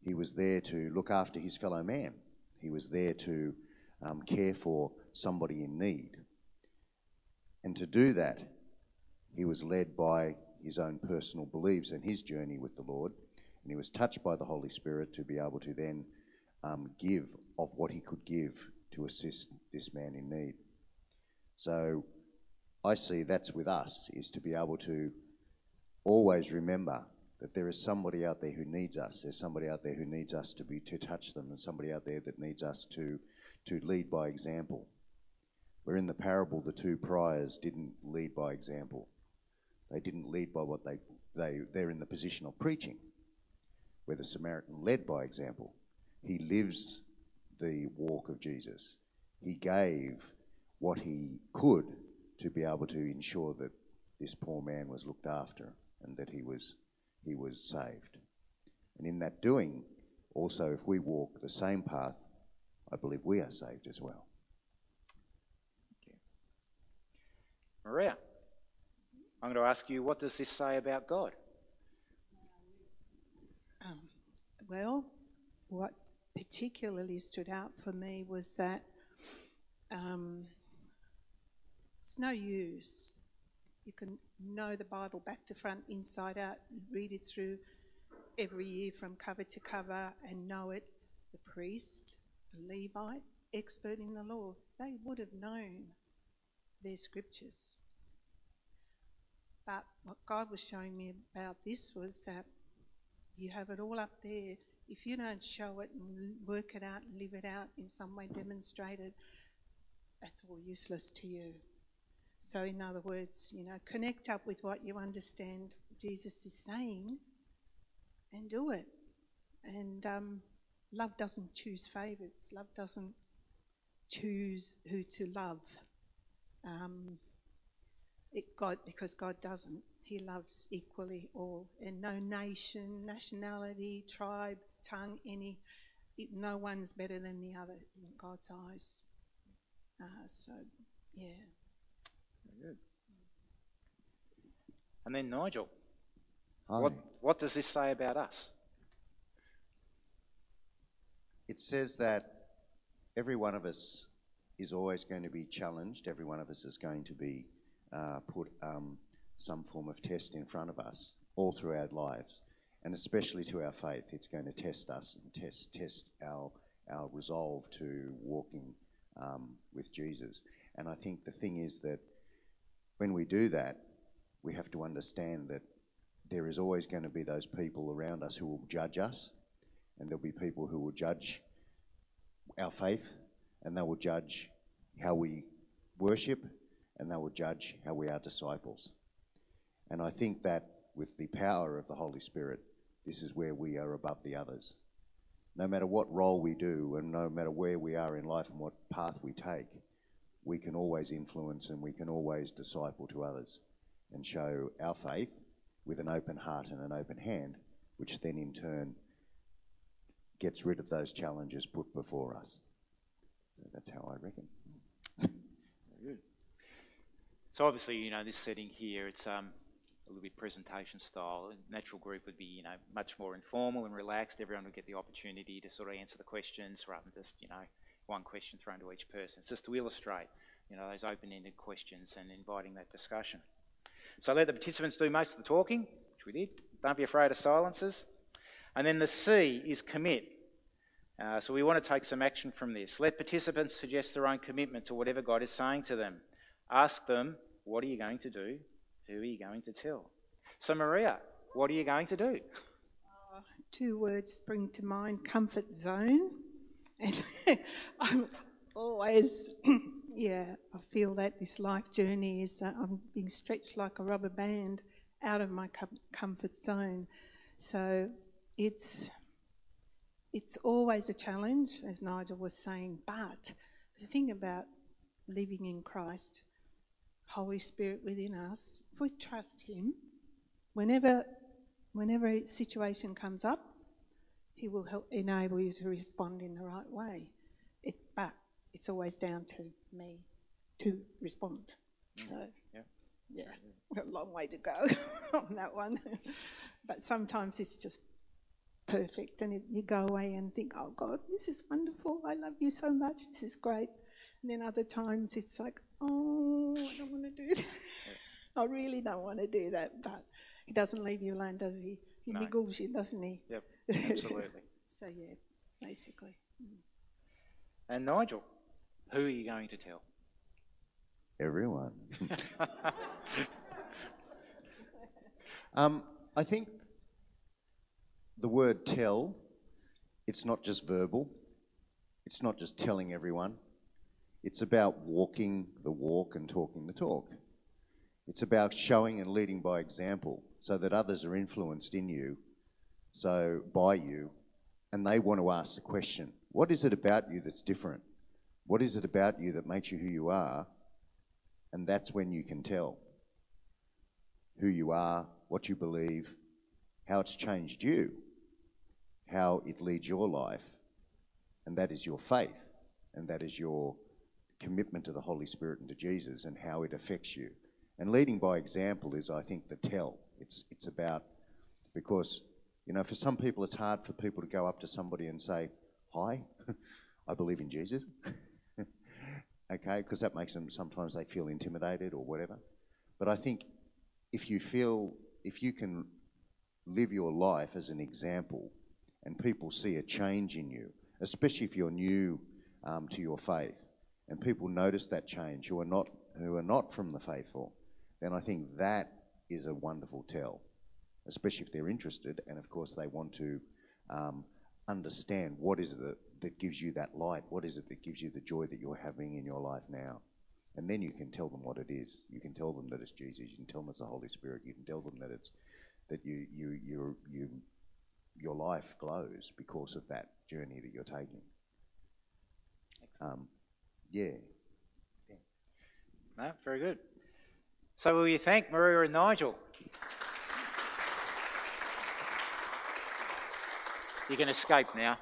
He was there to look after his fellow man. He was there to um, care for somebody in need. And to do that, he was led by his own personal beliefs and his journey with the Lord. And he was touched by the Holy Spirit to be able to then um, give of what he could give to assist this man in need. So I see that's with us, is to be able to always remember that there is somebody out there who needs us. There's somebody out there who needs us to be to touch them, and somebody out there that needs us to to lead by example. Where in the parable, the two priors didn't lead by example. They didn't lead by what they they they're in the position of preaching. Where the Samaritan led by example, he lives the walk of Jesus. He gave what he could to be able to ensure that this poor man was looked after and that he was he was saved. And in that doing, also, if we walk the same path, I believe we are saved as well. Maria, I'm going to ask you, what does this say about God? Um, well, what particularly stood out for me was that um, it's no use you can know the Bible back to front, inside out, read it through every year from cover to cover and know it. The priest, the Levite, expert in the law, they would have known their scriptures. But what God was showing me about this was that you have it all up there. If you don't show it and work it out and live it out in some way, demonstrate it, that's all useless to you. So, in other words, you know, connect up with what you understand Jesus is saying and do it. And um, love doesn't choose favourites, love doesn't choose who to love. Um, it, God, because God doesn't. He loves equally all, and no nation, nationality, tribe, tongue, any, it, no one's better than the other in God's eyes. Uh, so, yeah. Very good. And then Nigel. Hi. What, what does this say about us? It says that every one of us is always going to be challenged. Every one of us is going to be uh, put um, some form of test in front of us all through our lives, and especially to our faith. It's going to test us and test test our our resolve to walking um, with Jesus. And I think the thing is that when we do that, we have to understand that there is always going to be those people around us who will judge us, and there'll be people who will judge our faith, and they will judge how we worship, and they will judge how we are disciples. And I think that with the power of the Holy Spirit, this is where we are above the others. No matter what role we do, and no matter where we are in life and what path we take, we can always influence and we can always disciple to others and show our faith with an open heart and an open hand, which then in turn gets rid of those challenges put before us. So that's how I reckon. Very good. So obviously, you know, this setting here, it's um, a little bit presentation style. A natural group would be, you know, much more informal and relaxed. Everyone would get the opportunity to sort of answer the questions rather than just, you know, one question thrown to each person. It's just to illustrate, you know, those open-ended questions and inviting that discussion. So let the participants do most of the talking, which we did. Don't be afraid of silences. And then the C is commit. Uh, so we want to take some action from this. Let participants suggest their own commitment to whatever God is saying to them. Ask them, what are you going to do? Who are you going to tell? So, Maria, what are you going to do? Uh, two words spring to mind comfort zone. And I'm always, yeah, I feel that this life journey is that I'm being stretched like a rubber band out of my com- comfort zone. So it's it's always a challenge, as Nigel was saying. But the thing about living in Christ, Holy Spirit within us, if we trust Him, whenever whenever a situation comes up, He will help enable you to respond in the right way. It, but it's always down to me to respond. Mm. So, Yeah. yeah, we've got a long way to go on that one. but sometimes it's just perfect, and it, you go away and think, "Oh God, this is wonderful. I love you so much. This is great." And then other times it's like, "Oh, I don't want to do that. I really don't want to do that." But He doesn't leave you alone, does He? He No. niggles you, doesn't He? Yep, absolutely. so yeah, basically. and Nigel, who are you going to tell? Everyone. um, I think the word tell, it's not just verbal, it's not just telling everyone, it's about walking the walk and talking the talk. It's about showing and leading by example so that others are influenced in you, so by you, and they want to ask the question what is it about you that's different? What is it about you that makes you who you are? And that's when you can tell who you are, what you believe, how it's changed you, how it leads your life. And that is your faith, and that is your commitment to the Holy Spirit and to Jesus, and how it affects you. And leading by example is, I think, the tell. It's, it's about, because, you know, for some people it's hard for people to go up to somebody and say, Hi, I believe in Jesus. okay, because that makes them sometimes they feel intimidated or whatever. But I think if you feel, if you can live your life as an example and people see a change in you, especially if you're new um, to your faith, and people notice that change who are not who are not from the faithful, then I think that is a wonderful tell, especially if they're interested and of course they want to um, understand what is it that, that gives you that light, what is it that gives you the joy that you're having in your life now. And then you can tell them what it is. You can tell them that it's Jesus. You can tell them it's the Holy Spirit. You can tell them that it's that you, you, you, you, your life glows because of that journey that you're taking. Um, yeah. No, very good. So will you thank Maria and Nigel? You can escape now.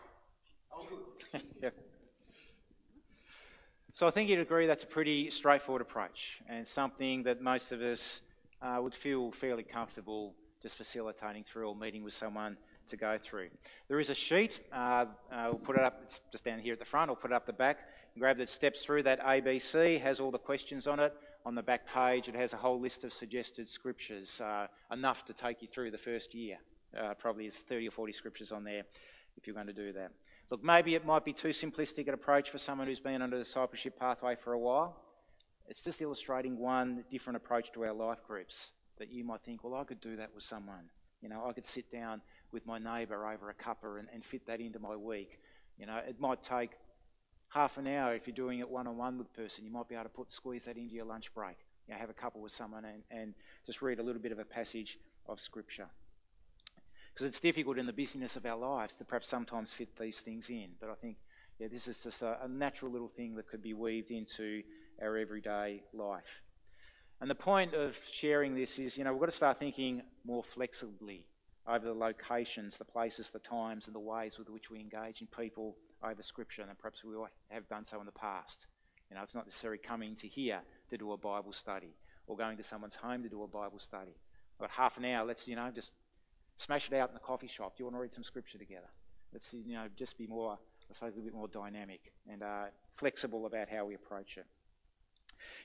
Oh, good. yep. So I think you'd agree that's a pretty straightforward approach and something that most of us uh, would feel fairly comfortable just facilitating through or meeting with someone to go through. There is a sheet, uh, uh, we'll put it up, it's just down here at the front, I'll put it up the back. Grab that steps through that ABC, has all the questions on it. On the back page, it has a whole list of suggested scriptures, uh, enough to take you through the first year. Uh, probably is 30 or 40 scriptures on there if you're going to do that. Look, maybe it might be too simplistic an approach for someone who's been under the discipleship pathway for a while. It's just illustrating one different approach to our life groups that you might think, well, I could do that with someone. You know, I could sit down with my neighbour over a cuppa and, and fit that into my week. You know, it might take half an hour if you're doing it one on one with a person. You might be able to put squeeze that into your lunch break. You know, have a couple with someone and, and just read a little bit of a passage of scripture. Because it's difficult in the busyness of our lives to perhaps sometimes fit these things in. But I think, yeah, this is just a, a natural little thing that could be weaved into our everyday life. And the point of sharing this is, you know, we've got to start thinking more flexibly over the locations, the places, the times, and the ways with which we engage in people over Scripture than perhaps we have done so in the past. You know, it's not necessarily coming to here to do a Bible study or going to someone's home to do a Bible study. Got half an hour, let's, you know, just smash it out in the coffee shop. Do you want to read some Scripture together? Let's, you know, just be more, I suppose, a bit more dynamic and uh, flexible about how we approach it.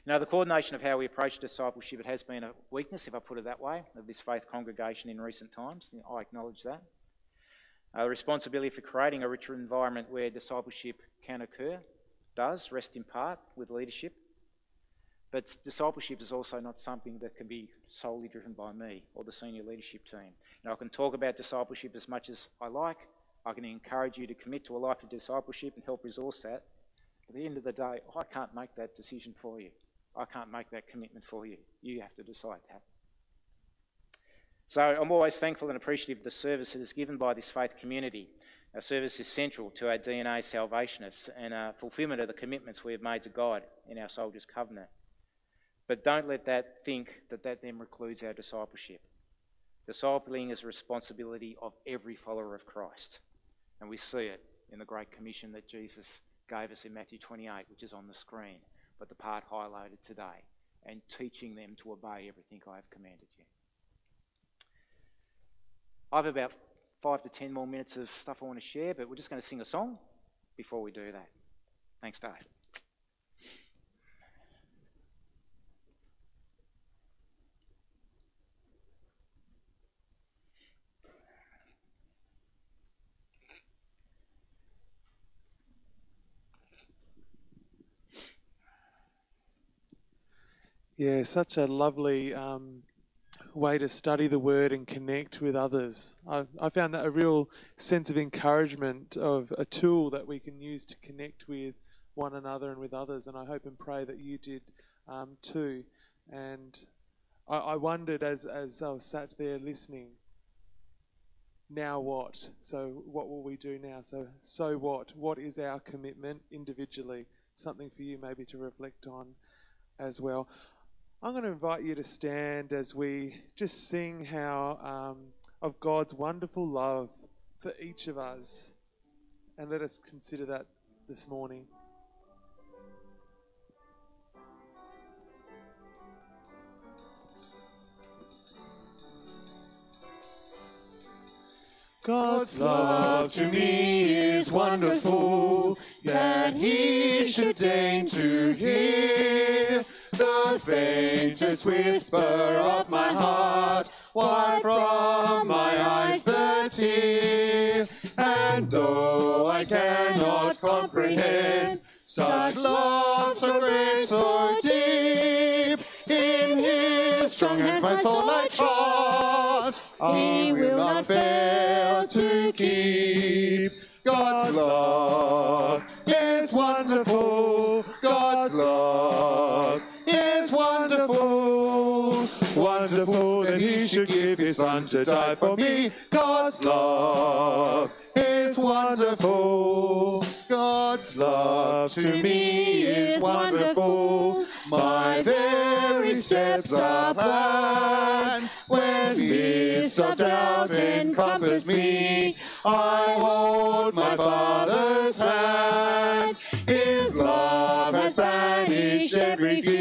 You know, the coordination of how we approach discipleship, it has been a weakness, if I put it that way, of this faith congregation in recent times. I acknowledge that. Uh, responsibility for creating a richer environment where discipleship can occur does rest in part with leadership. But discipleship is also not something that can be solely driven by me or the senior leadership team. Know, I can talk about discipleship as much as I like. I can encourage you to commit to a life of discipleship and help resource that. But At the end of the day, I can't make that decision for you. I can't make that commitment for you. You have to decide that. So I'm always thankful and appreciative of the service that is given by this faith community. Our service is central to our DNA Salvationists and our fulfilment of the commitments we have made to God in our Soldiers Covenant. But don't let that think that that then precludes our discipleship. Discipling is a responsibility of every follower of Christ. And we see it in the Great Commission that Jesus gave us in Matthew 28, which is on the screen, but the part highlighted today, and teaching them to obey everything I have commanded you. I have about five to ten more minutes of stuff I want to share, but we're just going to sing a song before we do that. Thanks, Dave. Yeah, such a lovely um, way to study the Word and connect with others. I, I, found that a real sense of encouragement of a tool that we can use to connect with one another and with others. And I hope and pray that you did um, too. And I, I wondered as, as I was sat there listening, now what? So what will we do now? So so what? What is our commitment individually? Something for you maybe to reflect on as well. I'm going to invite you to stand as we just sing how um, of God's wonderful love for each of us. And let us consider that this morning. God's love to me is wonderful, that he should deign to hear the faintest whisper of my heart, wipe from my eyes the tear. And though I cannot comprehend such love so great, so deep, in His strong hands my soul I trust. He will not fail to keep. God's love He should give his son to die for me. God's love is wonderful. God's love to me is wonderful. My very steps are planned. When mists of doubt encompass me, I hold my Father's hand. His love has banished every fear.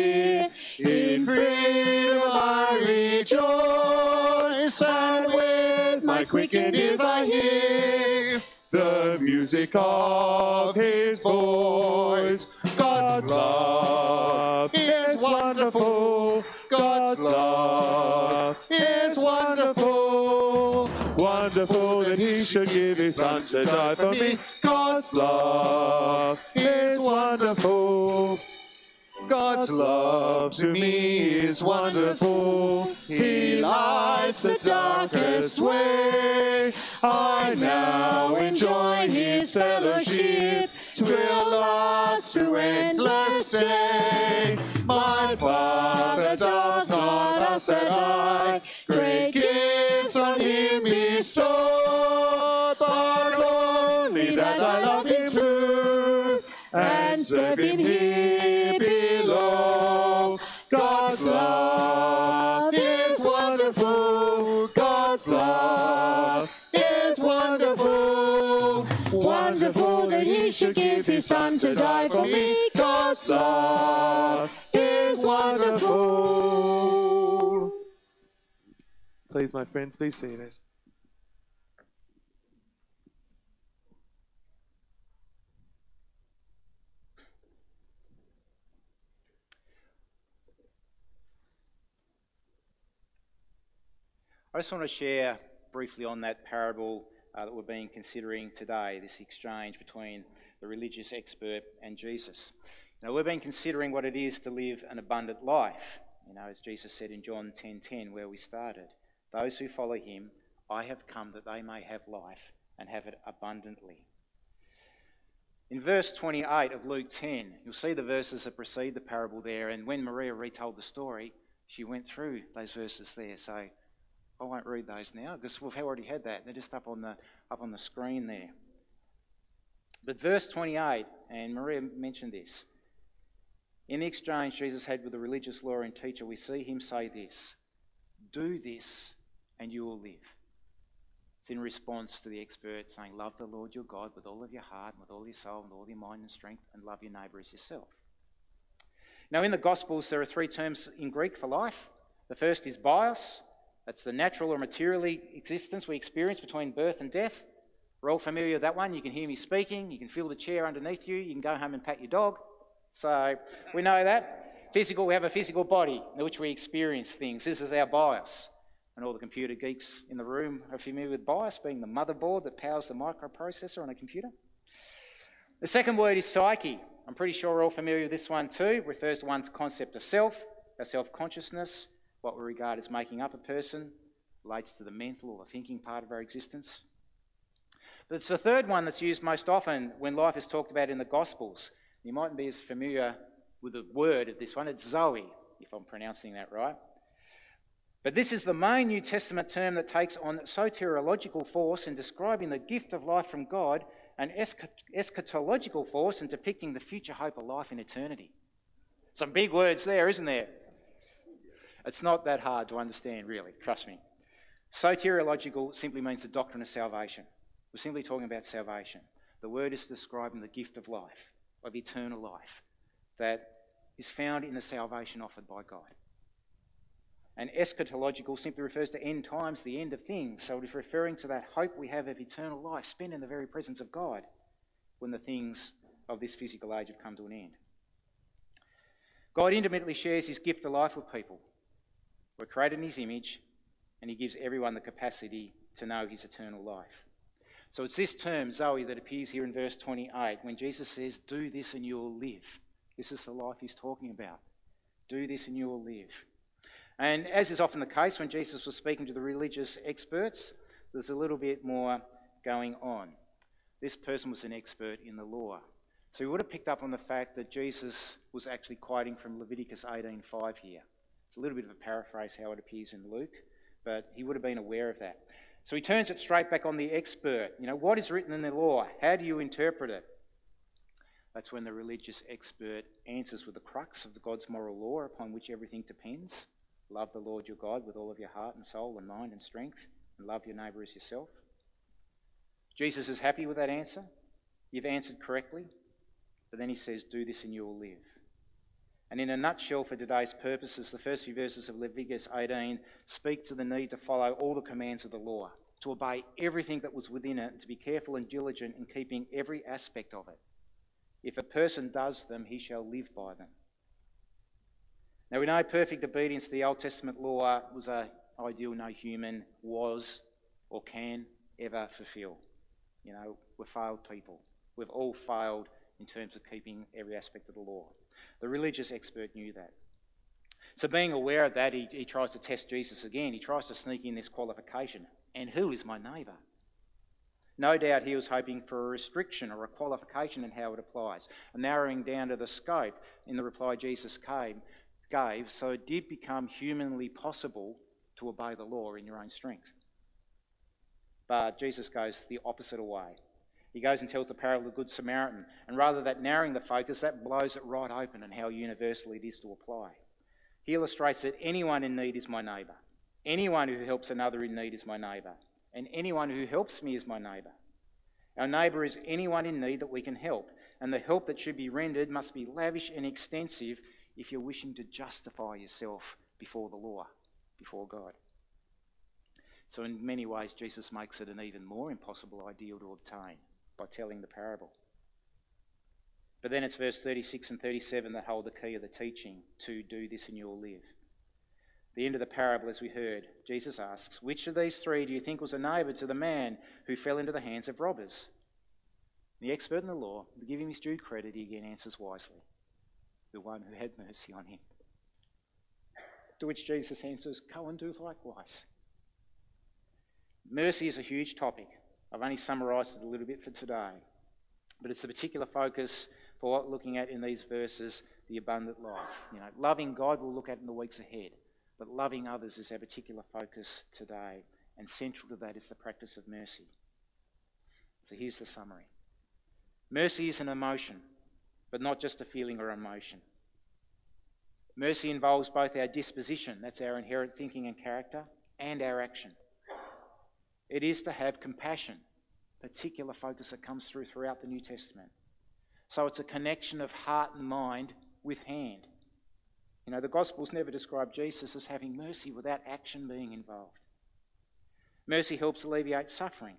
Quickened ears I hear the music of His voice. God's love is wonderful. God's love is wonderful. Wonderful that He should give His Son to die for me. God's love is wonderful. God's love to me is wonderful. He lights the darkest way. I now enjoy His fellowship. Twill last to endless day. My Father doth not ask that I great gifts on Him bestow, but only that I love Him too and serve Him here His Son to die for me. God's love is wonderful. Please, my friends, be seated. I just want to share briefly on that parable uh, that we've been considering today, this exchange between the religious expert and Jesus. Know, we've been considering what it is to live an abundant life. You know, as Jesus said in John 10:10, where we started, those who follow him, I have come that they may have life and have it abundantly. In verse 28 of Luke 10, you'll see the verses that precede the parable there, and when Maria retold the story, she went through those verses there. So I won't read those now because we've already had that. They're just up on the up on the screen there. But verse 28, and Maria mentioned this. In the exchange Jesus had with the religious lawyer and teacher, we see him say this Do this, and you will live. It's in response to the expert saying, Love the Lord your God with all of your heart, and with all your soul, and all your mind and strength, and love your neighbour as yourself. Now, in the Gospels, there are three terms in Greek for life. The first is bios, that's the natural or material existence we experience between birth and death. We're all familiar with that one. You can hear me speaking, you can feel the chair underneath you, you can go home and pat your dog. So we know that. Physical, we have a physical body in which we experience things. This is our bios. And all the computer geeks in the room are familiar with BIOS being the motherboard that powers the microprocessor on a computer. The second word is psyche. I'm pretty sure we're all familiar with this one too. It refers to one's concept of self, our self consciousness, what we regard as making up a person, relates to the mental or the thinking part of our existence. But it's the third one that's used most often when life is talked about in the Gospels. You mightn't be as familiar with the word of this one. It's Zoe, if I'm pronouncing that right. But this is the main New Testament term that takes on soteriological force in describing the gift of life from God and eschatological force in depicting the future hope of life in eternity. Some big words there, isn't there? It's not that hard to understand, really, trust me. Soteriological simply means the doctrine of salvation. We're simply talking about salvation. The word is describing the gift of life, of eternal life, that is found in the salvation offered by God. And eschatological simply refers to end times, the end of things. So it is referring to that hope we have of eternal life spent in the very presence of God when the things of this physical age have come to an end. God intimately shares his gift of life with people. We're created in his image, and he gives everyone the capacity to know his eternal life. So it's this term, Zoe, that appears here in verse 28 when Jesus says, Do this and you will live. This is the life he's talking about. Do this and you will live. And as is often the case when Jesus was speaking to the religious experts, there's a little bit more going on. This person was an expert in the law. So he would have picked up on the fact that Jesus was actually quoting from Leviticus 18:5 here. It's a little bit of a paraphrase how it appears in Luke, but he would have been aware of that. So he turns it straight back on the expert. You know, what is written in the law? How do you interpret it? That's when the religious expert answers with the crux of the God's moral law upon which everything depends. Love the Lord your God with all of your heart and soul and mind and strength, and love your neighbour as yourself. Jesus is happy with that answer. You've answered correctly. But then he says, Do this and you will live. And in a nutshell, for today's purposes, the first few verses of Leviticus 18 speak to the need to follow all the commands of the law, to obey everything that was within it, and to be careful and diligent in keeping every aspect of it. If a person does them, he shall live by them. Now, we know perfect obedience to the Old Testament law was an ideal no human was or can ever fulfill. You know, we're failed people. We've all failed in terms of keeping every aspect of the law. The religious expert knew that. So, being aware of that, he, he tries to test Jesus again. He tries to sneak in this qualification. And who is my neighbour? No doubt he was hoping for a restriction or a qualification in how it applies, a narrowing down to the scope in the reply Jesus gave, gave so it did become humanly possible to obey the law in your own strength. But Jesus goes the opposite way. He goes and tells the parable of the Good Samaritan, and rather than narrowing the focus, that blows it right open and how universally it is to apply. He illustrates that anyone in need is my neighbour. Anyone who helps another in need is my neighbour. And anyone who helps me is my neighbour. Our neighbour is anyone in need that we can help, and the help that should be rendered must be lavish and extensive if you're wishing to justify yourself before the law, before God. So, in many ways, Jesus makes it an even more impossible ideal to obtain by telling the parable. But then it's verse 36 and 37 that hold the key of the teaching to do this and you'll live. The end of the parable, as we heard, Jesus asks, Which of these three do you think was a neighbour to the man who fell into the hands of robbers? The expert in the law, to give him his due credit, he again answers wisely the one who had mercy on him. To which Jesus answers, Go and do likewise. Mercy is a huge topic. I've only summarised it a little bit for today, but it's the particular focus for what we're looking at in these verses the abundant life. You know, loving God we'll look at in the weeks ahead, but loving others is our particular focus today, and central to that is the practice of mercy. So here's the summary Mercy is an emotion but not just a feeling or emotion. Mercy involves both our disposition, that's our inherent thinking and character, and our action. It is to have compassion, particular focus that comes through throughout the New Testament. So it's a connection of heart and mind with hand. You know, the Gospels never describe Jesus as having mercy without action being involved. Mercy helps alleviate suffering.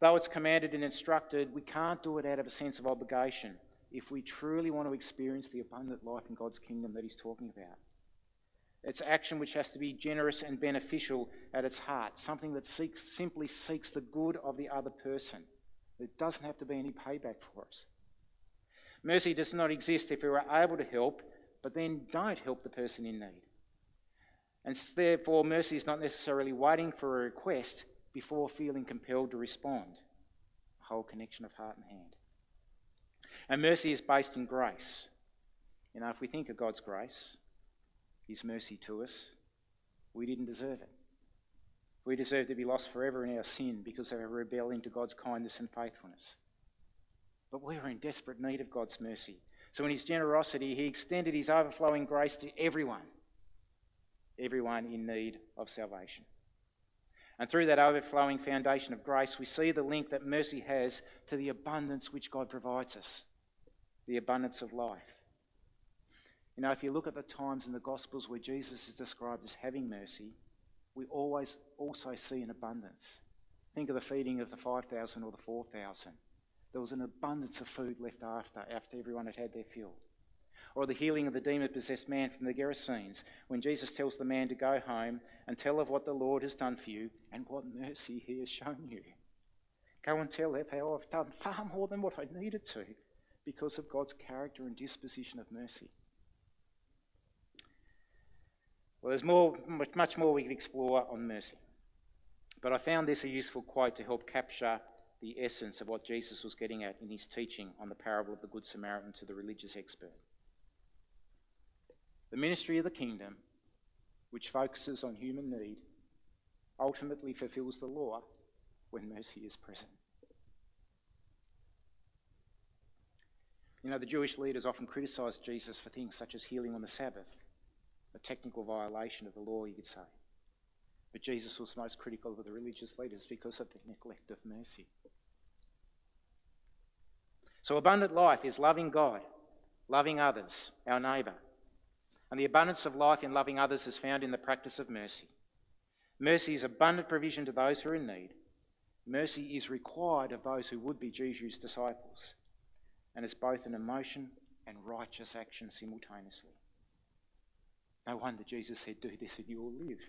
Though it's commanded and instructed, we can't do it out of a sense of obligation if we truly want to experience the abundant life in God's kingdom that He's talking about. It's action which has to be generous and beneficial at its heart, something that seeks, simply seeks the good of the other person. There doesn't have to be any payback for us. Mercy does not exist if we are able to help, but then don't help the person in need. And therefore, mercy is not necessarily waiting for a request before feeling compelled to respond. A whole connection of heart and hand. And mercy is based in grace. You know, if we think of God's grace, His mercy to us, we didn't deserve it. We deserve to be lost forever in our sin because of our rebellion to God's kindness and faithfulness. But we are in desperate need of God's mercy. So, in His generosity, He extended His overflowing grace to everyone, everyone in need of salvation. And through that overflowing foundation of grace, we see the link that mercy has to the abundance which God provides us the abundance of life. You know, if you look at the times in the Gospels where Jesus is described as having mercy, we always also see an abundance. Think of the feeding of the 5,000 or the 4,000. There was an abundance of food left after, after everyone had had their fill. Or the healing of the demon possessed man from the Gerasenes, when Jesus tells the man to go home and tell of what the Lord has done for you and what mercy he has shown you. Go and tell them how I've done far more than what I needed to because of God's character and disposition of mercy. Well, there's more, much more we could explore on mercy. But I found this a useful quote to help capture the essence of what Jesus was getting at in his teaching on the parable of the Good Samaritan to the religious expert. The ministry of the kingdom, which focuses on human need, ultimately fulfills the law when mercy is present. You know, the Jewish leaders often criticised Jesus for things such as healing on the Sabbath, a technical violation of the law, you could say. But Jesus was most critical of the religious leaders because of the neglect of mercy. So, abundant life is loving God, loving others, our neighbour. And the abundance of life in loving others is found in the practice of mercy. Mercy is abundant provision to those who are in need. Mercy is required of those who would be Jesus' disciples and is both an emotion and righteous action simultaneously. No wonder Jesus said, Do this and you will live.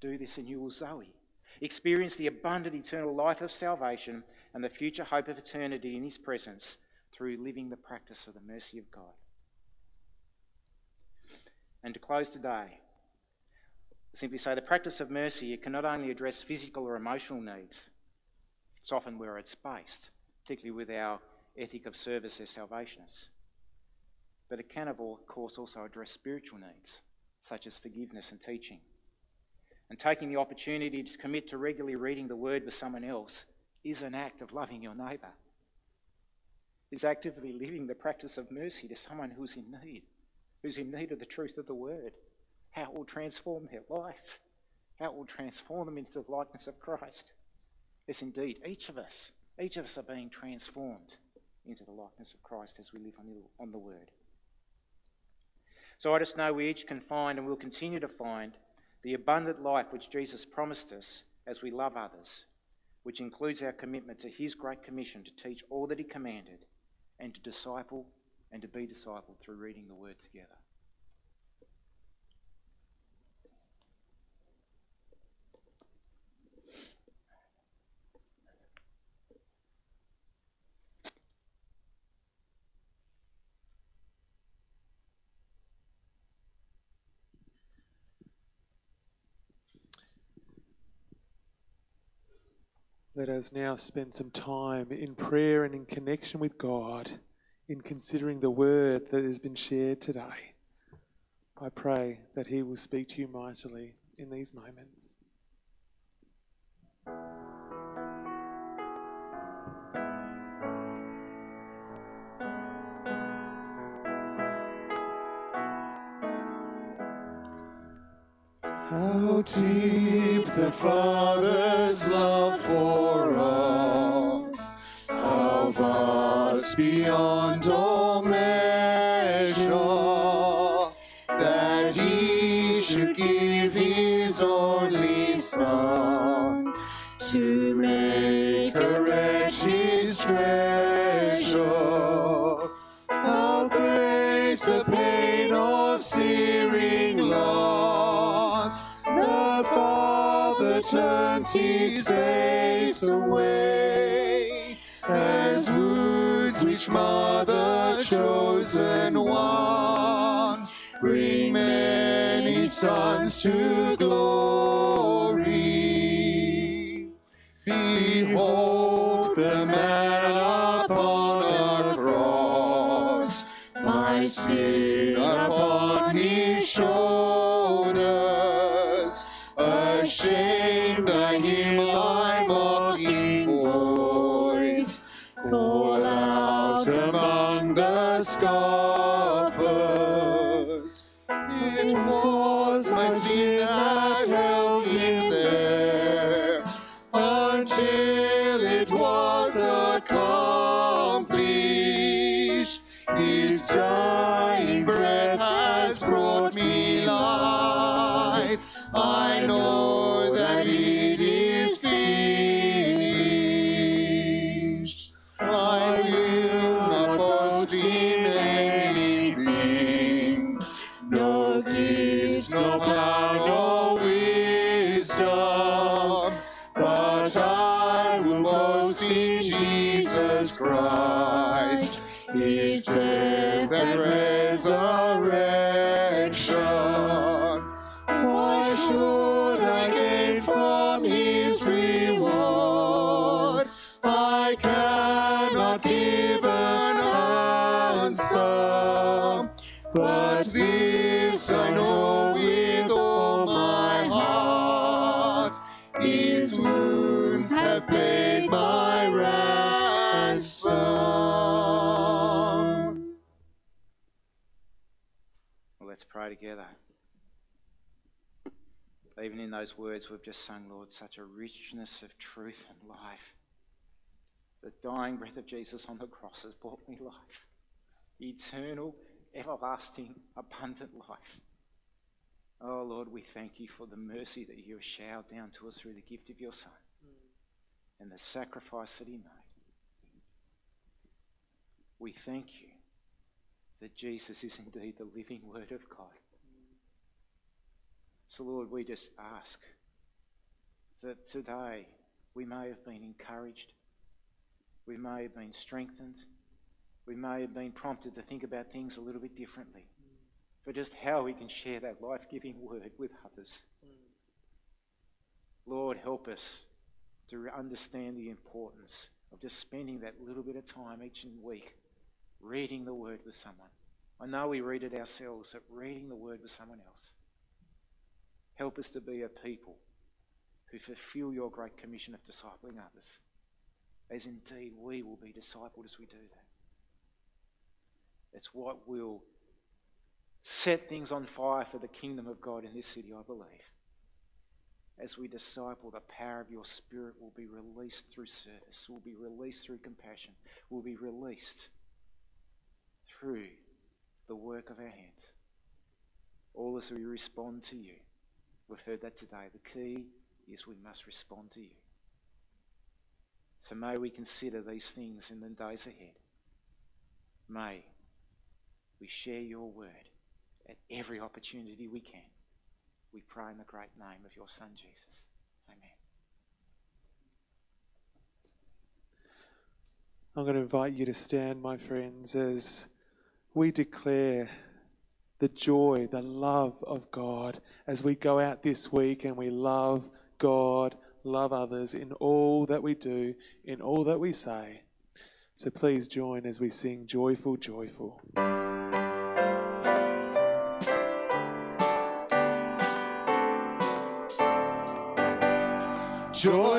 Do this and you will Zoe. Experience the abundant eternal life of salvation and the future hope of eternity in His presence through living the practice of the mercy of God. And to close today, simply say the practice of mercy it can not only address physical or emotional needs, it's often where it's based, particularly with our ethic of service as salvationists. But it can, of course, also address spiritual needs, such as forgiveness and teaching. And taking the opportunity to commit to regularly reading the Word with someone else is an act of loving your neighbour. Is actively living the practice of mercy to someone who's in need, who's in need of the truth of the Word. How it will transform their life, how it will transform them into the likeness of Christ. Yes, indeed, each of us, each of us are being transformed into the likeness of Christ as we live on the, on the Word. So I just know we each can find and will continue to find the abundant life which Jesus promised us as we love others, which includes our commitment to His great commission to teach all that He commanded and to disciple and to be discipled through reading the Word together. Let us now spend some time in prayer and in connection with God in considering the word that has been shared today. I pray that He will speak to you mightily in these moments. How deep the Father's love for us, how vast beyond all His face away, as wounds which Mother chosen one. Bring many sons to It was we've just sung, Lord, such a richness of truth and life. The dying breath of Jesus on the cross has brought me life. Eternal, everlasting, abundant life. Oh Lord, we thank you for the mercy that you have showered down to us through the gift of your Son and the sacrifice that he made. We thank you that Jesus is indeed the living Word of God. So, Lord, we just ask that today we may have been encouraged, we may have been strengthened, we may have been prompted to think about things a little bit differently for just how we can share that life giving word with others. Lord, help us to understand the importance of just spending that little bit of time each week reading the word with someone. I know we read it ourselves, but reading the word with someone else. Help us to be a people who fulfill your great commission of discipling others, as indeed we will be discipled as we do that. It's what will set things on fire for the kingdom of God in this city, I believe. As we disciple, the power of your Spirit will be released through service, will be released through compassion, will be released through the work of our hands. All as we respond to you. We've heard that today. The key is we must respond to you. So may we consider these things in the days ahead. May we share your word at every opportunity we can. We pray in the great name of your Son, Jesus. Amen. I'm going to invite you to stand, my friends, as we declare the joy, the love of God as we go out this week and we love God, love others in all that we do, in all that we say. So please join as we sing Joyful, Joyful. Joyful,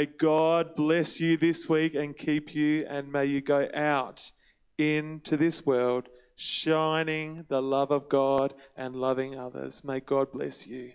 may God bless you this week and keep you, and may you go out into this world shining the love of God and loving others. May God bless you.